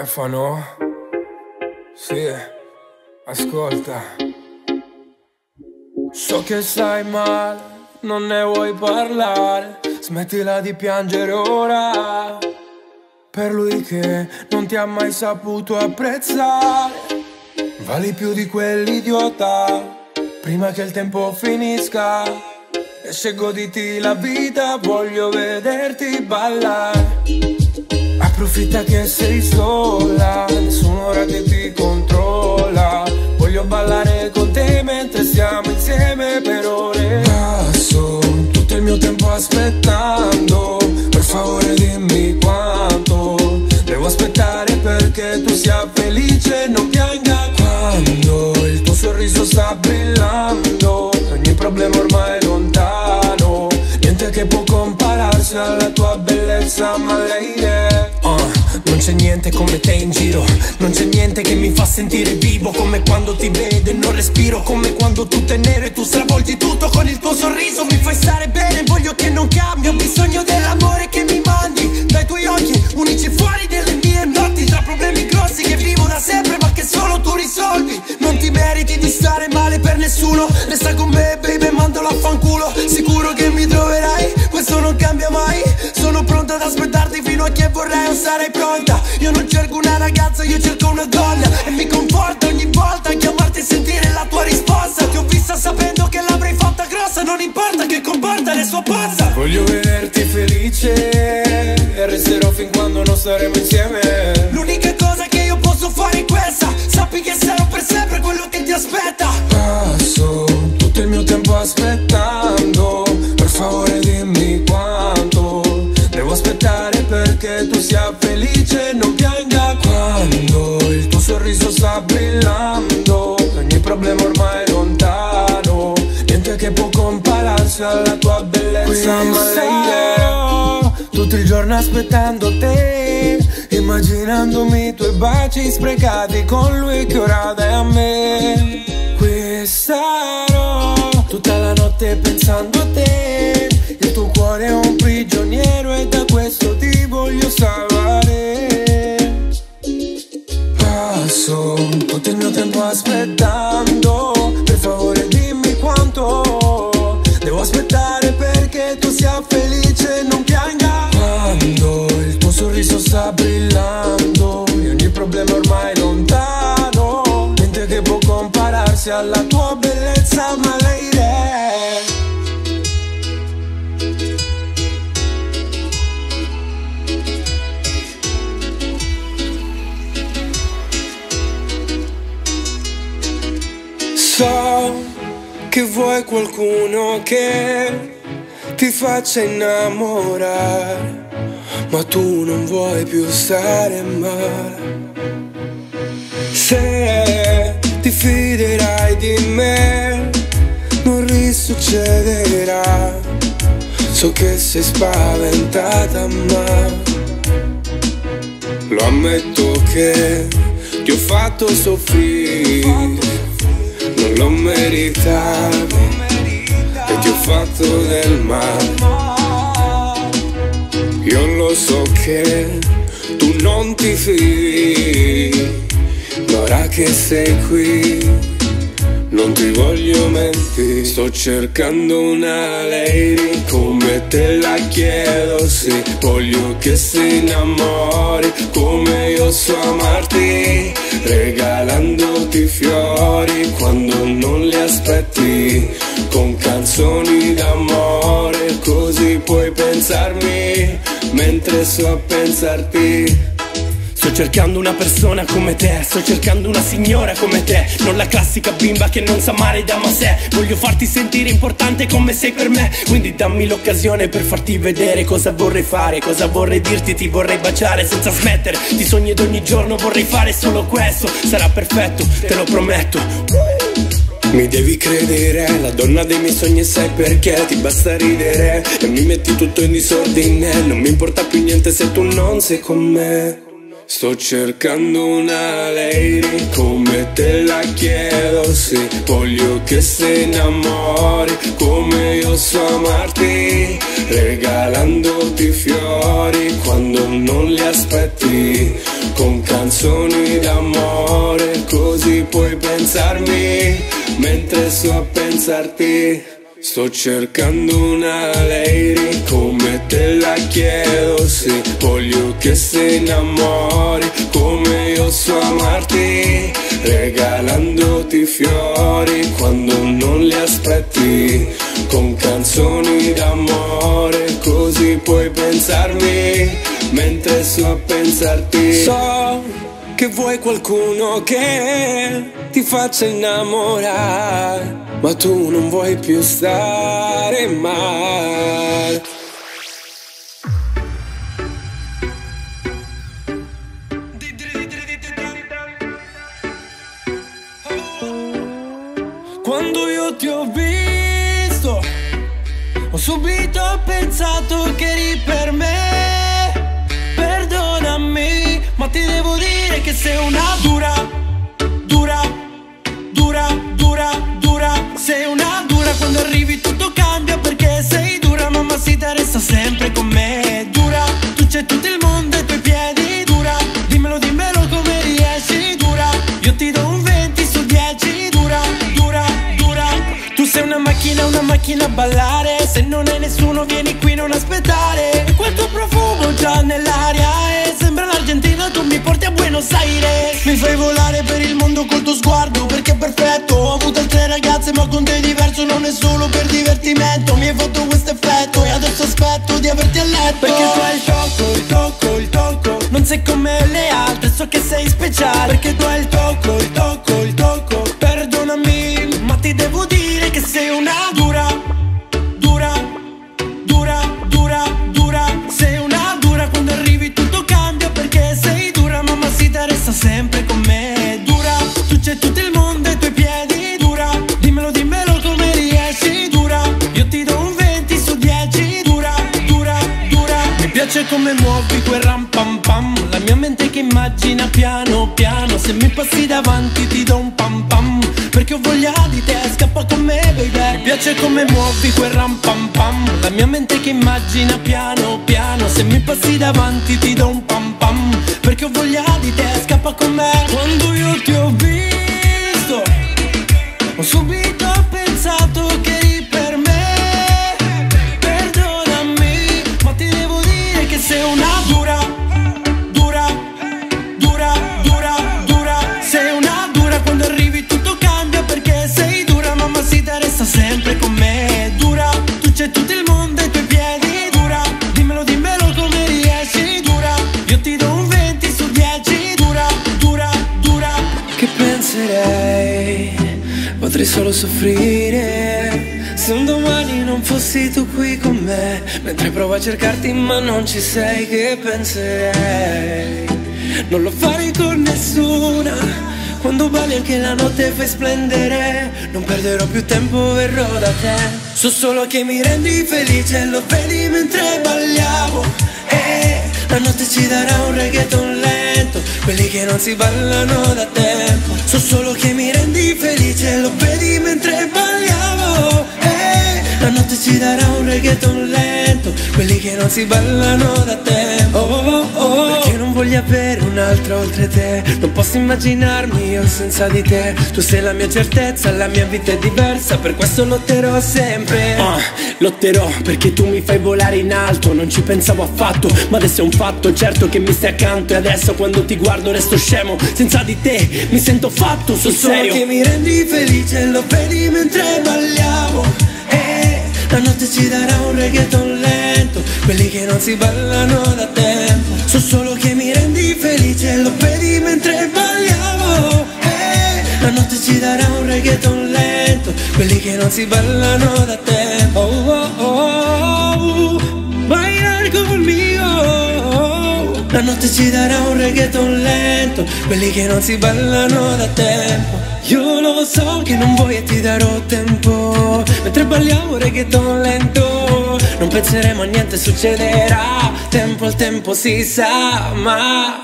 Stefano Sì, ascolta. So che stai male, non ne vuoi parlare. Smettila di piangere ora. Per lui che non ti ha mai saputo apprezzare. Vali più di quell'idiota Prima che il tempo finisca.
E se goditi la vita voglio vederti ballare Approfitta che sei sola, nessuno ora che ti controlla. Voglio ballare con te mentre stiamo insieme per ore. Passo tutto il mio tempo aspettando Per favore dimmi quanto. Devo aspettare perché tu sia felice e non pianga. Quando il tuo sorriso sta brillando Ogni problema ormai è lontano. Niente che può compararsi alla tua bellezza ma lei è c'è niente come te in giro. Non c'è niente che mi fa sentire vivo Come quando ti vedo e non respiro Come quando tutto è nero e tu stravolgi tutto Con il tuo sorriso mi fai stare bene Voglio che non cambi Ho bisogno dell'amore che mi mandi Dai tuoi occhi unici fuori delle mie notti problemi grossi che vivo da sempre Ma che solo tu risolvi. Non ti meriti di stare male per nessuno. Resta con me baby mandalo a fanculo. Sicuro che mi troverai Questo non cambia mai. Sono pronta ad aspettarti fino a che vorrei o sarai pronta. Io non cerco una ragazza, io cerco una donna. E mi conforta ogni volta chiamarti e sentire la tua risposta. Ti ho vista sapendo che l'avrei fatta grossa Non importa che comporta le sue pozza Voglio vederti felice E resterò fin quando non saremo insieme. L'unica cosa che io posso fare è questa. Sappi che sarò per sempre quello che ti aspetta. Passo tutto il mio tempo aspettando. Per favore dimmi quanto Devo aspettare perché tu sia felice. E non pianga Quando il tuo sorriso sta brillando compararsi alla tua bellezza lei è tutto il giorno aspettando te Immaginandomi i tuoi baci sprecati con lui che ora dai a me. Qui starò tutta la notte pensando a te Il tuo cuore è un prigioniero e da questo ti voglio salvare. Passo tutto il mio tempo aspettando compararsi alla tua bellezza ma lei è So che vuoi qualcuno che ti faccia innamorare, ma tu non vuoi più stare male. Se ti fiderai di me, non risuccederà. So che sei spaventata, ma lo ammetto che ti ho fatto soffrire, non l'ho meritato e ti ho fatto del male. Io lo so che tu non ti fidi, ora che sei qui non ti voglio mentire, sto cercando una lady come te la chiedo, sì, voglio che si innamori come io so amarti, regalandoti fiori quando non li aspetti, con canzoni d'amore, così puoi pensarmi mentre so a pensarti. Sto cercando una persona come te, sto cercando una signora come te, non la classica bimba che non sa amare da ma sé. Voglio farti sentire importante come sei per me, quindi dammi l'occasione per farti vedere cosa vorrei fare, cosa vorrei dirti, ti vorrei baciare senza smettere. Ti sogni ed ogni giorno vorrei fare solo questo, sarà perfetto, te lo prometto. Mi devi credere, la donna dei miei sogni sai perché Ti basta ridere e mi metti tutto in disordine Non mi importa più niente se tu non sei con me Sto cercando una lady come te la chiedo, sì Voglio che se innamori come io so amarti Regalandoti fiori quando non li aspetti. Con canzoni d'amore così puoi pensarmi Mentre so a pensarti Sto cercando una lady come te la chiedo. Se voglio che se innamori come io so amarti regalandoti fiori quando non li aspetti con canzoni d'amore così puoi pensarmi mentre so a pensarti. So che vuoi qualcuno che ti faccia innamorare Ma tu non vuoi più stare mai. Quando io ti ho visto Ho subito pensato che eri per me che sei una dura Dura Dura, dura, dura. Sei una dura quando arrivi tutto cambia Perché sei dura mamma si te resta sempre con me. Dura, tu c'è tutto il mondo ai tuoi piedi Dura, dimmelo, dimmelo come riesci Dura, io ti do un 20 su 10 Dura, dura, dura. Tu sei una macchina, una macchina a ballare. Se non hai nessuno vieni qui non aspettare. E quel profumo già nell'aria Buenos Aires. Mi fai volare per il mondo col tuo sguardo Perché è perfetto. Ho avuto altre ragazze ma con te è diverso Non è solo per divertimento. Mi hai fatto questo effetto E adesso aspetto di averti a letto. Perché tu hai il tocco, il tocco, il tocco Non sei come le altre So che sei speciale. Perché tu hai il tocco, il tocco, come muovi quel ram pam pam. La mia mente che immagina piano piano. Se mi passi davanti ti do un pam pam. Perché ho voglia di te, scappa con me baby. Mi piace come muovi quel ram pam pam. La mia mente che immagina piano piano. Se mi passi davanti ti do un cercarti ma non ci sei Che penserei? Non lo farei con nessuna. Quando balli anche la notte fai splendere. Non perderò più tempo, verrò da te. So solo che mi rendi felice Lo vedi mentre balliamo. Eh, la notte ci darà un reggaeton lento. Quelli che non si ballano da tempo. So solo che mi rendi felice Lo vedi mentre balliamo la notte ci darà un reggaeton lento Quelli che non si ballano da tempo. Oh, oh, oh. Perché non voglio avere un altro oltre te? Non posso immaginarmi io senza di te. Tu sei la mia certezza, la mia vita è diversa Per questo lotterò sempre.
Ah, lotterò perché tu mi fai volare in alto. Non ci pensavo affatto, ma adesso è un fatto. Certo che mi stai accanto e adesso quando ti guardo resto scemo. Senza di te mi sento fatto sul
Solo
serio.
che mi rendi felice Lo vedi mentre balliamo la notte ci darà un reggaeton lento. Quelli che non si ballano da tempo. So solo che mi rendi felice Lo vedi mentre balliamo. Eh, la notte ci darà un reggaeton lento. Quelli che non si ballano da tempo. Oh, oh, oh, Bailar conmigo La notte ci darà un reggaeton lento. Quelli che non si ballano da tempo Io lo so che non vuoi e ti darò tempo. Mentre balliamo reggaeton lento Non penseremo a niente succederà. Tempo al tempo si sa ma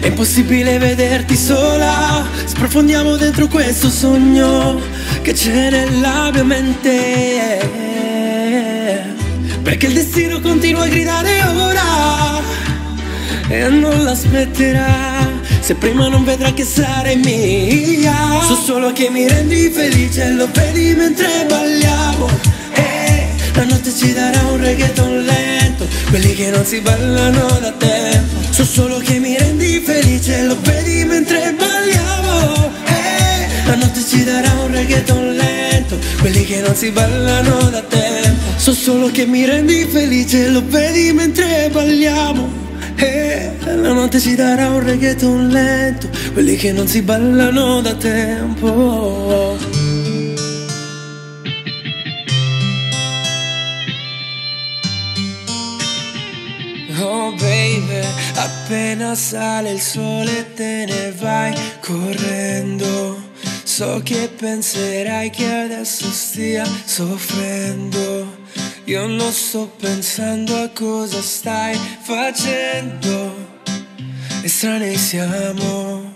È impossibile vederti sola. Sprofondiamo dentro questo sogno Che c'è nella mia mente. Perché il destino continua a gridare ora E non l'aspetterà Se prima non vedrà che sarai mia So solo che mi rendi felice Lo vedi mentre balliamo. E la notte ci darà un reggaeton lento Quelli che non si ballano da tempo. So solo che mi rendi felice Lo vedi mentre balliamo. E la notte ci darà un reggaeton lento Quelli che non si ballano da tempo. So solo che mi rendi felice Lo vedi mentre balliamo E la notte ci darà un reggaeton lento, quelli che non si ballano da tempo. Oh baby, appena sale il sole te ne vai correndo. So che penserai che adesso stia soffrendo. Io non sto pensando a cosa stai facendo. Estranei siamo,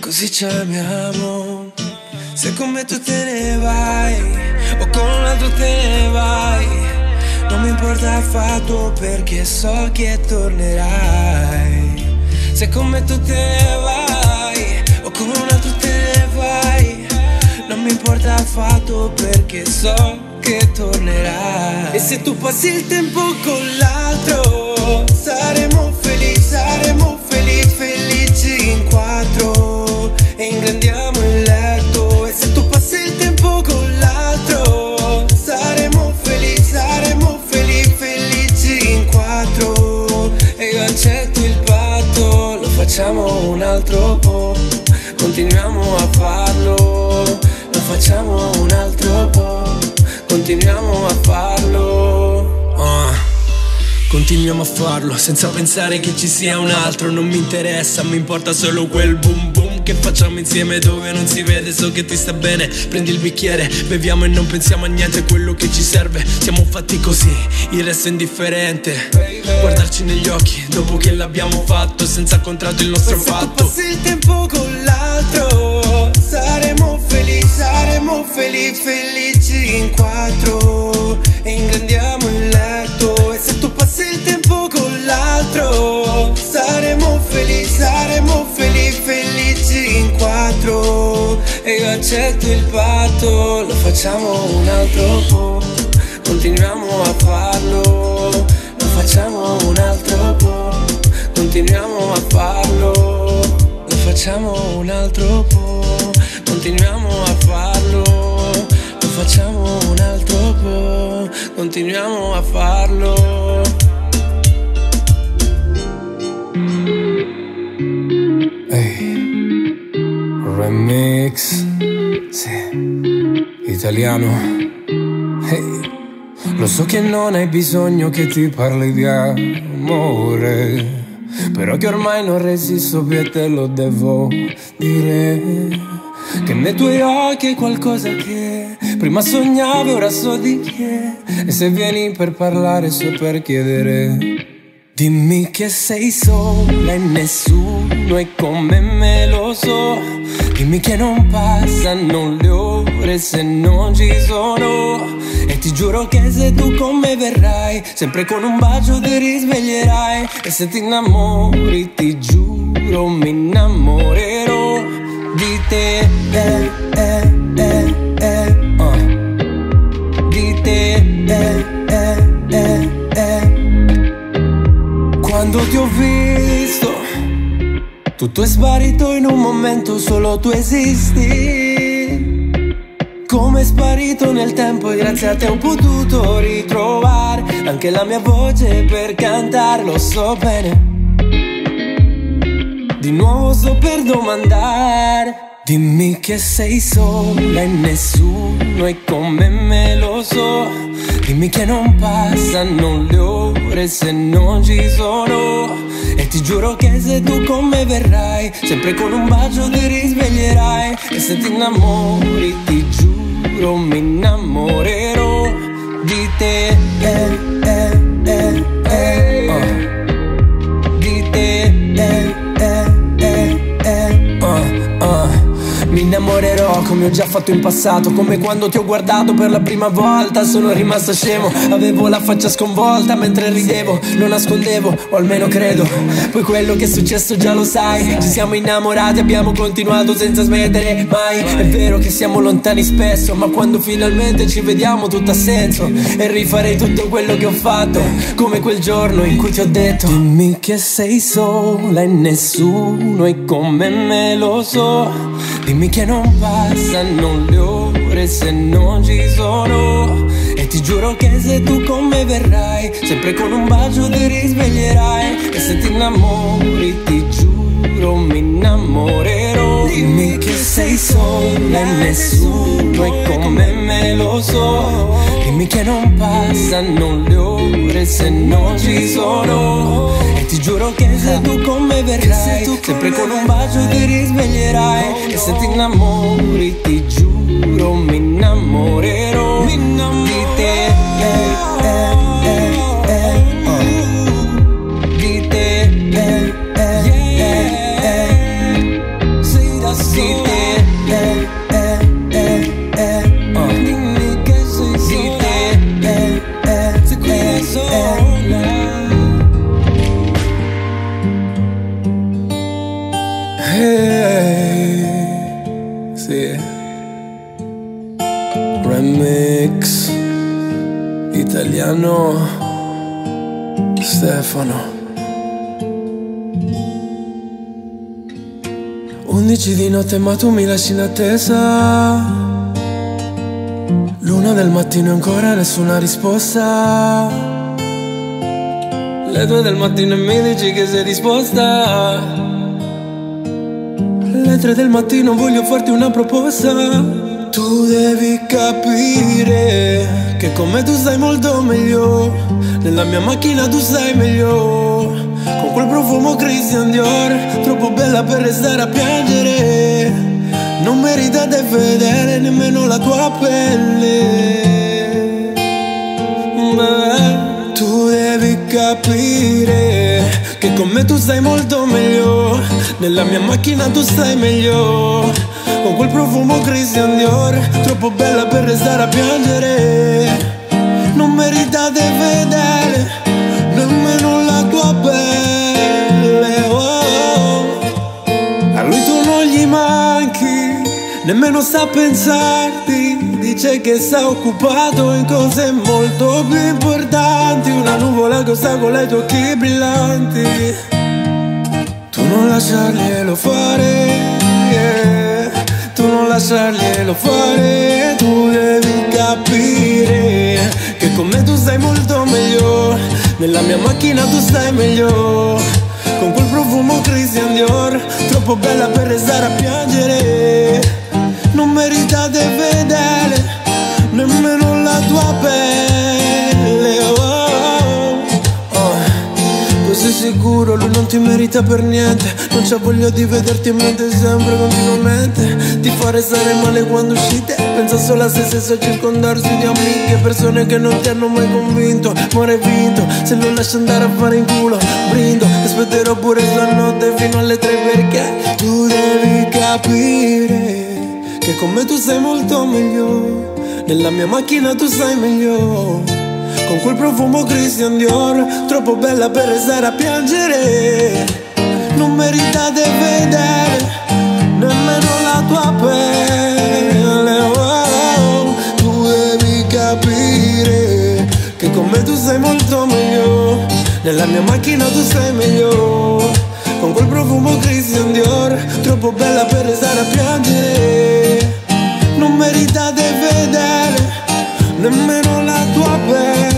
così ci amiamo. Se con me tu te ne vai, o con un altro te ne vai. Non mi importa affatto perché so che tornerai. Se con me tu te ne vai, o con un altro te ne vai. Non mi importa affatto perché so che tornerai. E se tu passi il tempo con l'altro, saremo felici, saremo felici, felici in quattro. E ingrandiamo il letto. E se tu passi il tempo con l'altro, saremo felici, saremo felici, felici in quattro. E io accetto il patto, lo facciamo un altro po'. Continuiamo a farlo, lo facciamo un altro po'. Continuiamo a farlo. Ah. Continuiamo a farlo senza pensare che ci sia un altro. Non mi interessa, mi importa solo quel boom boom Che facciamo insieme dove non si vede So che ti sta bene, prendi il bicchiere Beviamo e non pensiamo a niente, quello che ci serve. Siamo fatti così, il resto è indifferente. Guardarci negli occhi dopo che l'abbiamo fatto Senza contratto il nostro fatto. Se passi il tempo con l'altro Saremo felici, saremo felici, felici in quattro. E ingrandiamo il Passi il tempo con l'altro. Saremo felici, saremo felici, felici in quattro. E io accetto il patto Lo facciamo un altro po' Continuiamo a farlo Lo facciamo un altro po' Continuiamo a farlo Lo facciamo un altro po' Continuiamo a farlo Lo facciamo un altro po' Continuiamo a farlo
Ehi, remix, sì, italiano. Ehi, lo so che non hai bisogno che ti parli di amore, però che ormai non resisto più e te lo devo dire. Che nei tuoi occhi è qualcosa che prima sognavo ora so di che. E se vieni per parlare so per chiedere. Dimmi che sei sola e nessuno è come me lo so. Dimmi che non passano le ore se non ci sono. E ti giuro che se tu con me verrai Sempre con un bacio ti risveglierai. E se ti innamori ti giuro mi innamorerò di te. Eh, eh, eh, quando ti ho visto, tutto è sparito in un momento, solo tu esisti. Come è sparito nel tempo e grazie a te ho potuto ritrovare anche la mia voce per cantare, lo so bene. Di nuovo sto per domandare. Dimmi che sei sola e nessuno è come me lo so. Dimmi che non passano le ore se non ci sono. E ti giuro che se tu con me verrai Sempre con un bacio ti risveglierai. E se ti innamori ti giuro mi innamorerò di te innamorerò come ho già fatto in passato Come quando ti ho guardato per la prima volta. Sono rimasto scemo Avevo la faccia sconvolta mentre ridevo Lo nascondevo, o almeno credo. Poi quello che è successo già lo sai Ci siamo innamorati, abbiamo continuato senza smettere mai. È vero che siamo lontani spesso Ma quando finalmente ci vediamo tutto ha senso. E rifarei tutto quello che ho fatto Come quel giorno in cui ti ho detto. Dimmi che sei sola e nessuno è come me lo so Dimmi che non passano le ore se non ci sono. E ti
giuro che se tu con me verrai Sempre con un bacio ti risveglierai. E se ti innamori ti giuro mi innamorerò. Dimmi che sei sola e nessuno è come me lo so. Dimmi che non passano le ore se non ci sono. E ti giuro che se tu con me verrai Sempre con un bacio ti risveglierai. E se ti innamori ti giuro mi innamorerò. Di te eh, eh, italiano Stefano. 11 di notte ma tu mi lasci in attesa. L'una del mattino e ancora nessuna risposta. Le due del mattino e mi dici che sei disposta. Le tre del mattino voglio farti una proposta Tu devi capire Che con me tu stai molto meglio. Nella mia macchina tu stai meglio. Con quel profumo Christian Dior Troppo bella per restare a piangere. Non merita di vedere nemmeno la tua pelle. Beh, Tu devi capire che con me tu stai molto meglio. Nella mia macchina tu stai meglio Con quel profumo Christian Dior Troppo bella per restare a piangere Non merita di vedere Nemmeno la tua pelle oh. A lui tu non gli manchi Nemmeno sa pensarti Dice che sta occupato in cose molto più importanti Una nuvola che ostacola i tuoi occhi brillanti Tu non lasciarglielo fare yeah. Lasciarglielo fare Tu devi capire Che con me tu stai molto meglio Nella mia macchina tu stai meglio. Con quel profumo Christian Dior Troppo bella per restare a piangere. Non merita di sicuro, lui non ti merita per niente. Non c'ha voglia di vederti in mente sempre, continuamente. Ti fa restare male quando uscite. Pensa solo a se stesso a circondarsi di amiche, persone che non ti hanno mai convinto. Muore vinto, se lo lascio andare a fare in culo, brindo. Aspetterò pure stanotte fino alle tre perché tu devi capire che con me tu stai molto meglio Nella mia macchina tu stai meglio Con quel profumo Christian Dior Troppo bella per restare a piangere. Non merita di vedere Nemmeno la tua pelle. Oh, Tu devi capire Che con me tu stai molto meglio Nella mia macchina tu stai meglio. Con quel profumo Christian Dior Troppo bella per restare a piangere. Non merita di vedere Nemmeno la tua pelle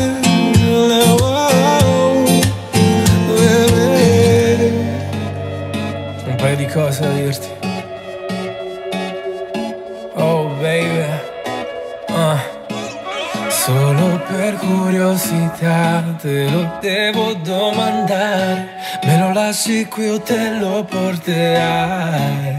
Da dirti. Oh baby Ah. Solo per curiosità te lo devo domandare. Me lo lasci qui o te lo porterai.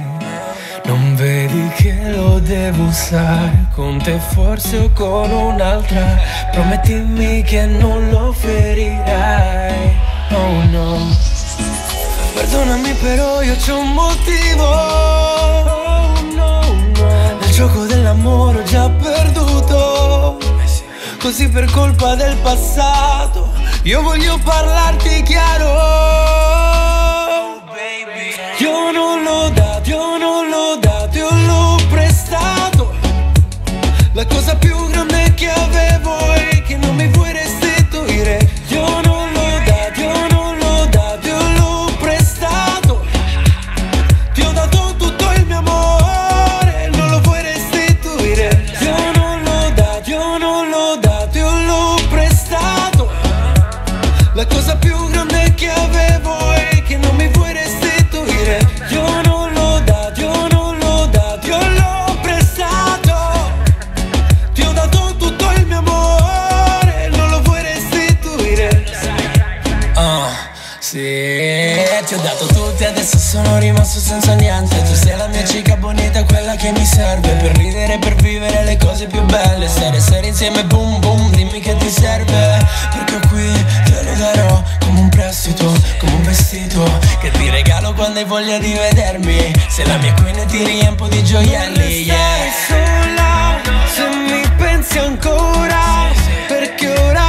Non vedi che lo devo usare Con te forse o con un'altra. Promettimi che non lo ferirai. Oh no Perdonami però io c'ho un motivo. Nel gioco dell'amore ho già perduto. Così per colpa del passato Io voglio parlarti chiaro. Io non l'ho dato, io non l'ho dato, io l'ho prestato. La cosa più grande che avevo
senza niente. Tu sei la mia cica bonita, quella che mi serve Per ridere, per vivere le cose più belle. Stare, stare insieme, boom boom, dimmi che ti serve. Perché qui te lo darò come un prestito, come un vestito Che ti regalo quando hai voglia di vedermi. Sei la mia queen e ti riempo di gioielli, yeah.
sola, se mi pensi ancora Perché ora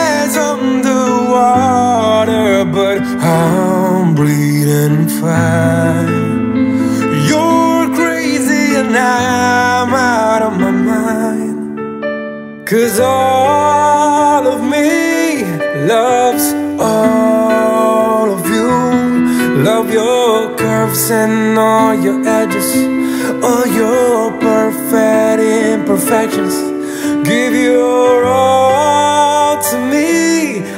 underwater, but I'm breathing fine. You're crazy and I'm out of my mind. Cause all of me loves all of you. Love your curves and all your edges, all your perfect imperfections. Give your all to me.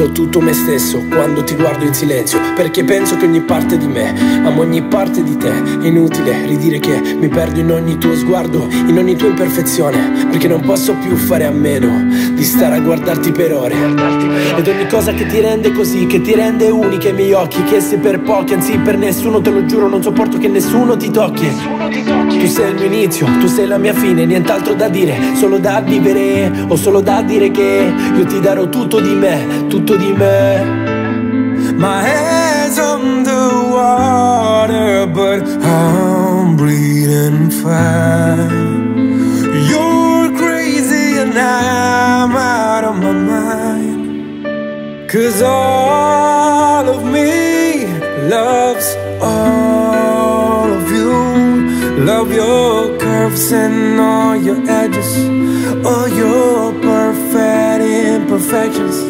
do tutto me stesso quando ti guardo in silenzio Perché penso che ogni parte di me amo ogni parte di te. È inutile ridire che mi perdo in ogni tuo sguardo In ogni tua imperfezione Perché non posso più fare a meno Di stare a guardarti per ore. Ed ogni cosa che ti rende così Che ti rende unica ai miei occhi Che se per pochi, anzi per nessuno te lo giuro Non sopporto che nessuno ti tocchi. Tu sei il mio inizio, tu sei la mia fine Nient'altro da dire, solo da vivere O solo da dire che io ti darò tutto di me Tutto di me
My head's underwater, but I'm breathing fine. You're crazy and I'm out of my mind. Cause all of me loves all of you. Love your curves and all your edges, all your perfect imperfections.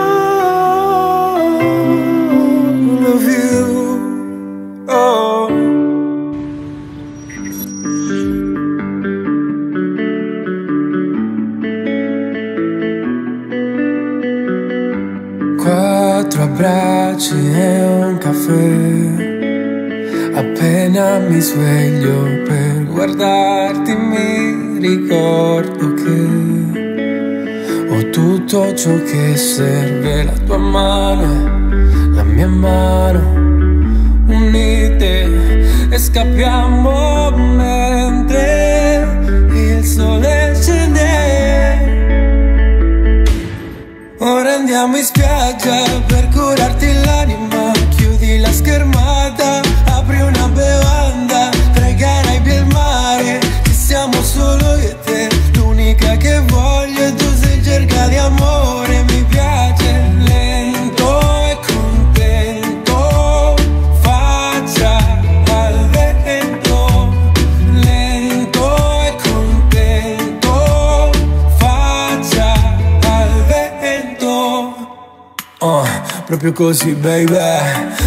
Appena mi sveglio per guardarti mi ricordo che ho tutto ciò che serve, la tua mano, la mia mano, unite e scappiamo mentre il sole scende. Ora andiamo in spiaggia per curarti l'anima, chiudi la schermata, proprio così baby.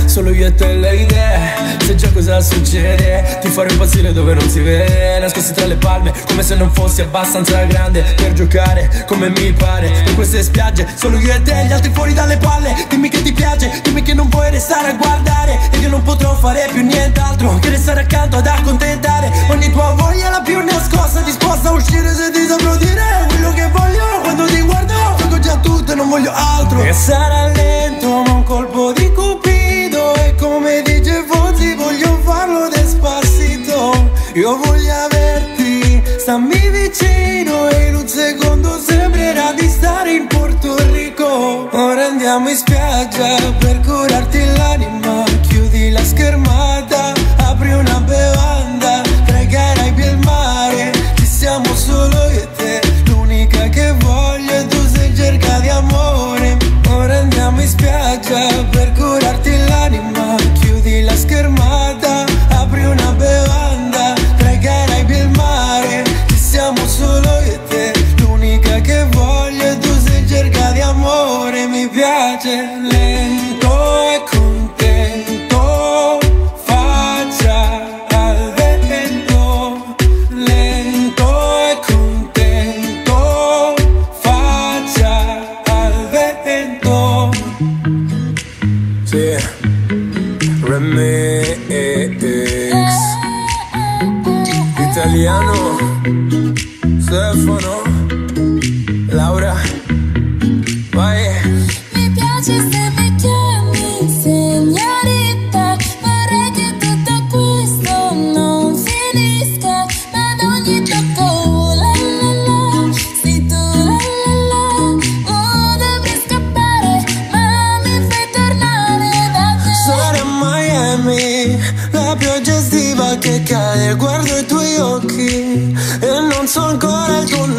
Solo io e te le idee. Sai già cosa succede Ti farò impazzire dove non si vede. Nascosti tra le palme Come se non fossi abbastanza grande Per giocare come mi pare. In queste spiagge Solo io e te Gli altri fuori dalle palle. Dimmi che ti piace Dimmi che non vuoi restare a guardare. E che non potrò fare più nient'altro Che restare accanto ad accontentare. Ogni tua voglia la più nascosta Disposta a uscire se ti saprò dire Quello che voglio. Quando ti guardo Gioco già tutto e non voglio altro. E sarà lento colpo di cupido E come dice Fonzi voglio farlo despacito Io voglio averti, stammi vicino E in un secondo sembrerà di stare in Porto Rico. Ora andiamo in spiaggia per curarti l'anima Chiudi la schermata, in spiaggia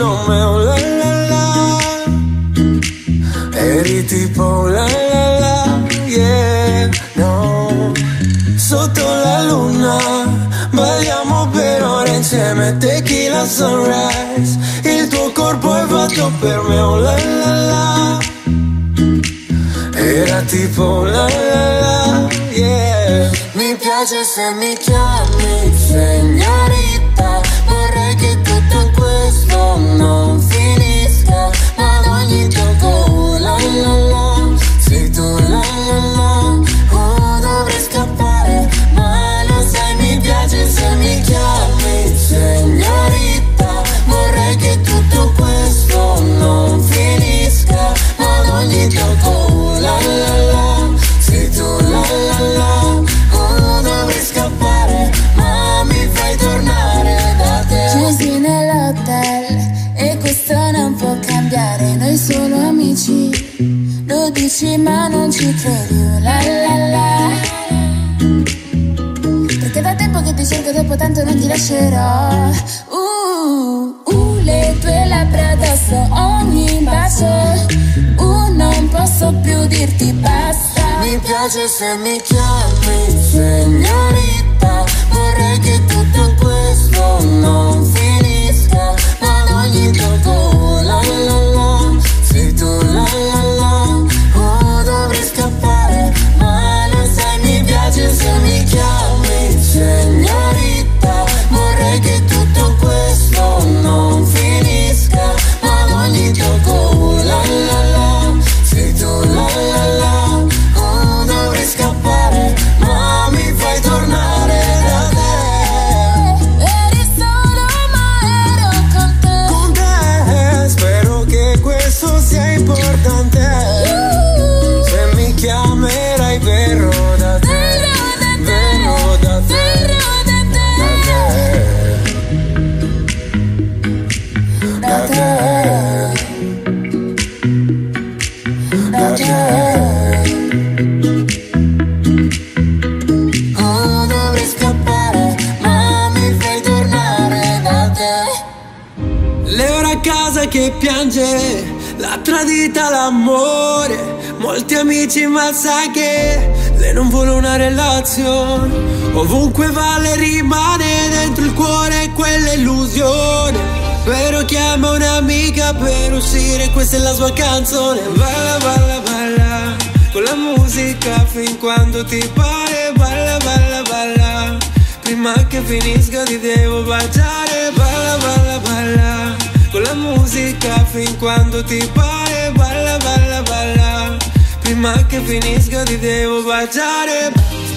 nome Oh la la la. Eri tipo la la la Yeah, no. Sotto la luna Balliamo per ore insieme Tequila sunrise. Il tuo corpo è fatto per me Oh la la la. Era tipo la la la, yeah.
Mi piace se mi chiami signorita non finisca Ma ad ogni tocco uh, la la la. Sei tu la la la. Oh dovrei scappare Ma lo sai mi piace se mi chiami signorita. Vorrei che tutto questo non finisca Ma ad ogni tocco ci credi oh, La la la perché da tempo che ti cerco, dopo tanto non ti lascerò. Uh, uh, le tue labbra addosso, ogni bacio. Uh, non posso più dirti basta. Mi piace se mi chiami signorita. Vorrei che tutto questo non finisca.
Questa è la sua canzone. Balla, balla, balla Con la musica fin quando ti pare. Balla, balla, balla Prima che finisca ti devo baciare. Balla, balla, balla Con la musica fin quando ti pare. Balla, balla, balla Prima che finisca ti devo baciare.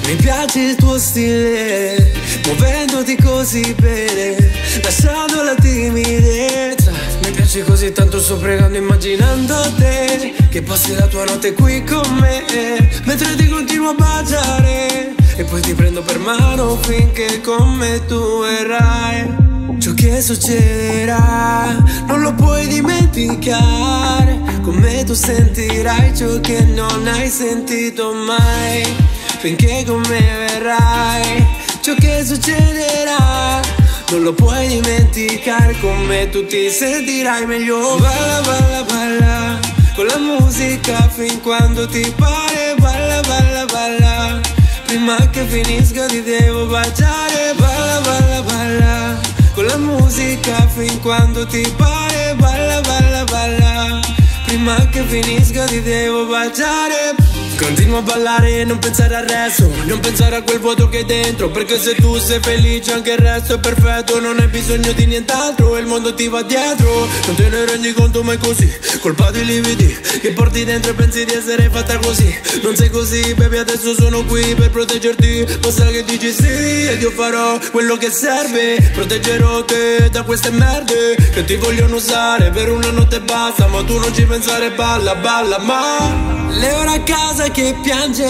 Mi piace il tuo stile, muovendoti così bene, lasciando la timidezza. Mi piace così tanto, sto pregando immaginando te, che passi la tua notte qui con me, mentre ti continuo a baciare, e poi ti prendo per mano finché con me tu verrai. Ciò che succederà non lo puoi dimenticare, con me tu sentirai ciò che non hai sentito mai finché con me verrai. Ciò che succederà non lo puoi dimenticare, con me tu ti sentirai meglio. Balla, balla, balla, con la musica fin quando ti pare. Balla, balla, balla, prima che finisca ti devo baciare. Balla, balla, balla, con la musica fin quando ti pare. Balla, balla, balla, prima che finisca ti devo baciare. Continuo a ballare e non pensare al resto. Non pensare a quel vuoto che è dentro Perché se tu sei felice anche il resto è perfetto. Non hai bisogno di nient'altro il mondo ti va dietro. Non te ne rendi conto mai così. Colpa di lividi che porti dentro e pensi di essere fatta così. Non sei così baby adesso sono qui per proteggerti. Basta che dici sì ed io farò quello che serve. Proteggerò te da queste merde Che ti vogliono usare per una notte basta Ma tu non ci pensare balla balla ma Le ora a casa che piange,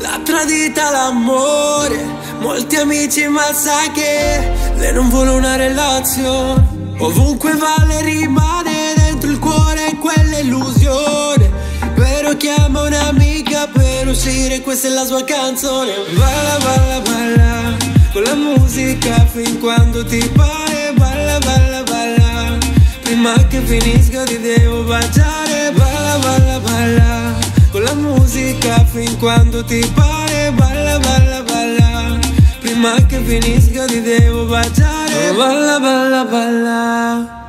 l'ha tradita l'amore. Molti amici ma sai che lei non vuole una relazione. Ovunque va le rimane dentro il cuore quella illusione. Però chiama un'amica per uscire, questa è la sua canzone. Balla, balla, balla, con la musica fin quando ti pare. Balla, balla, balla, prima che finisca ti devo baciare. Balla, balla, balla la musica fin quando ti pare Balla, balla, balla. Prima che finisca ti devo baciare. Balla, balla, balla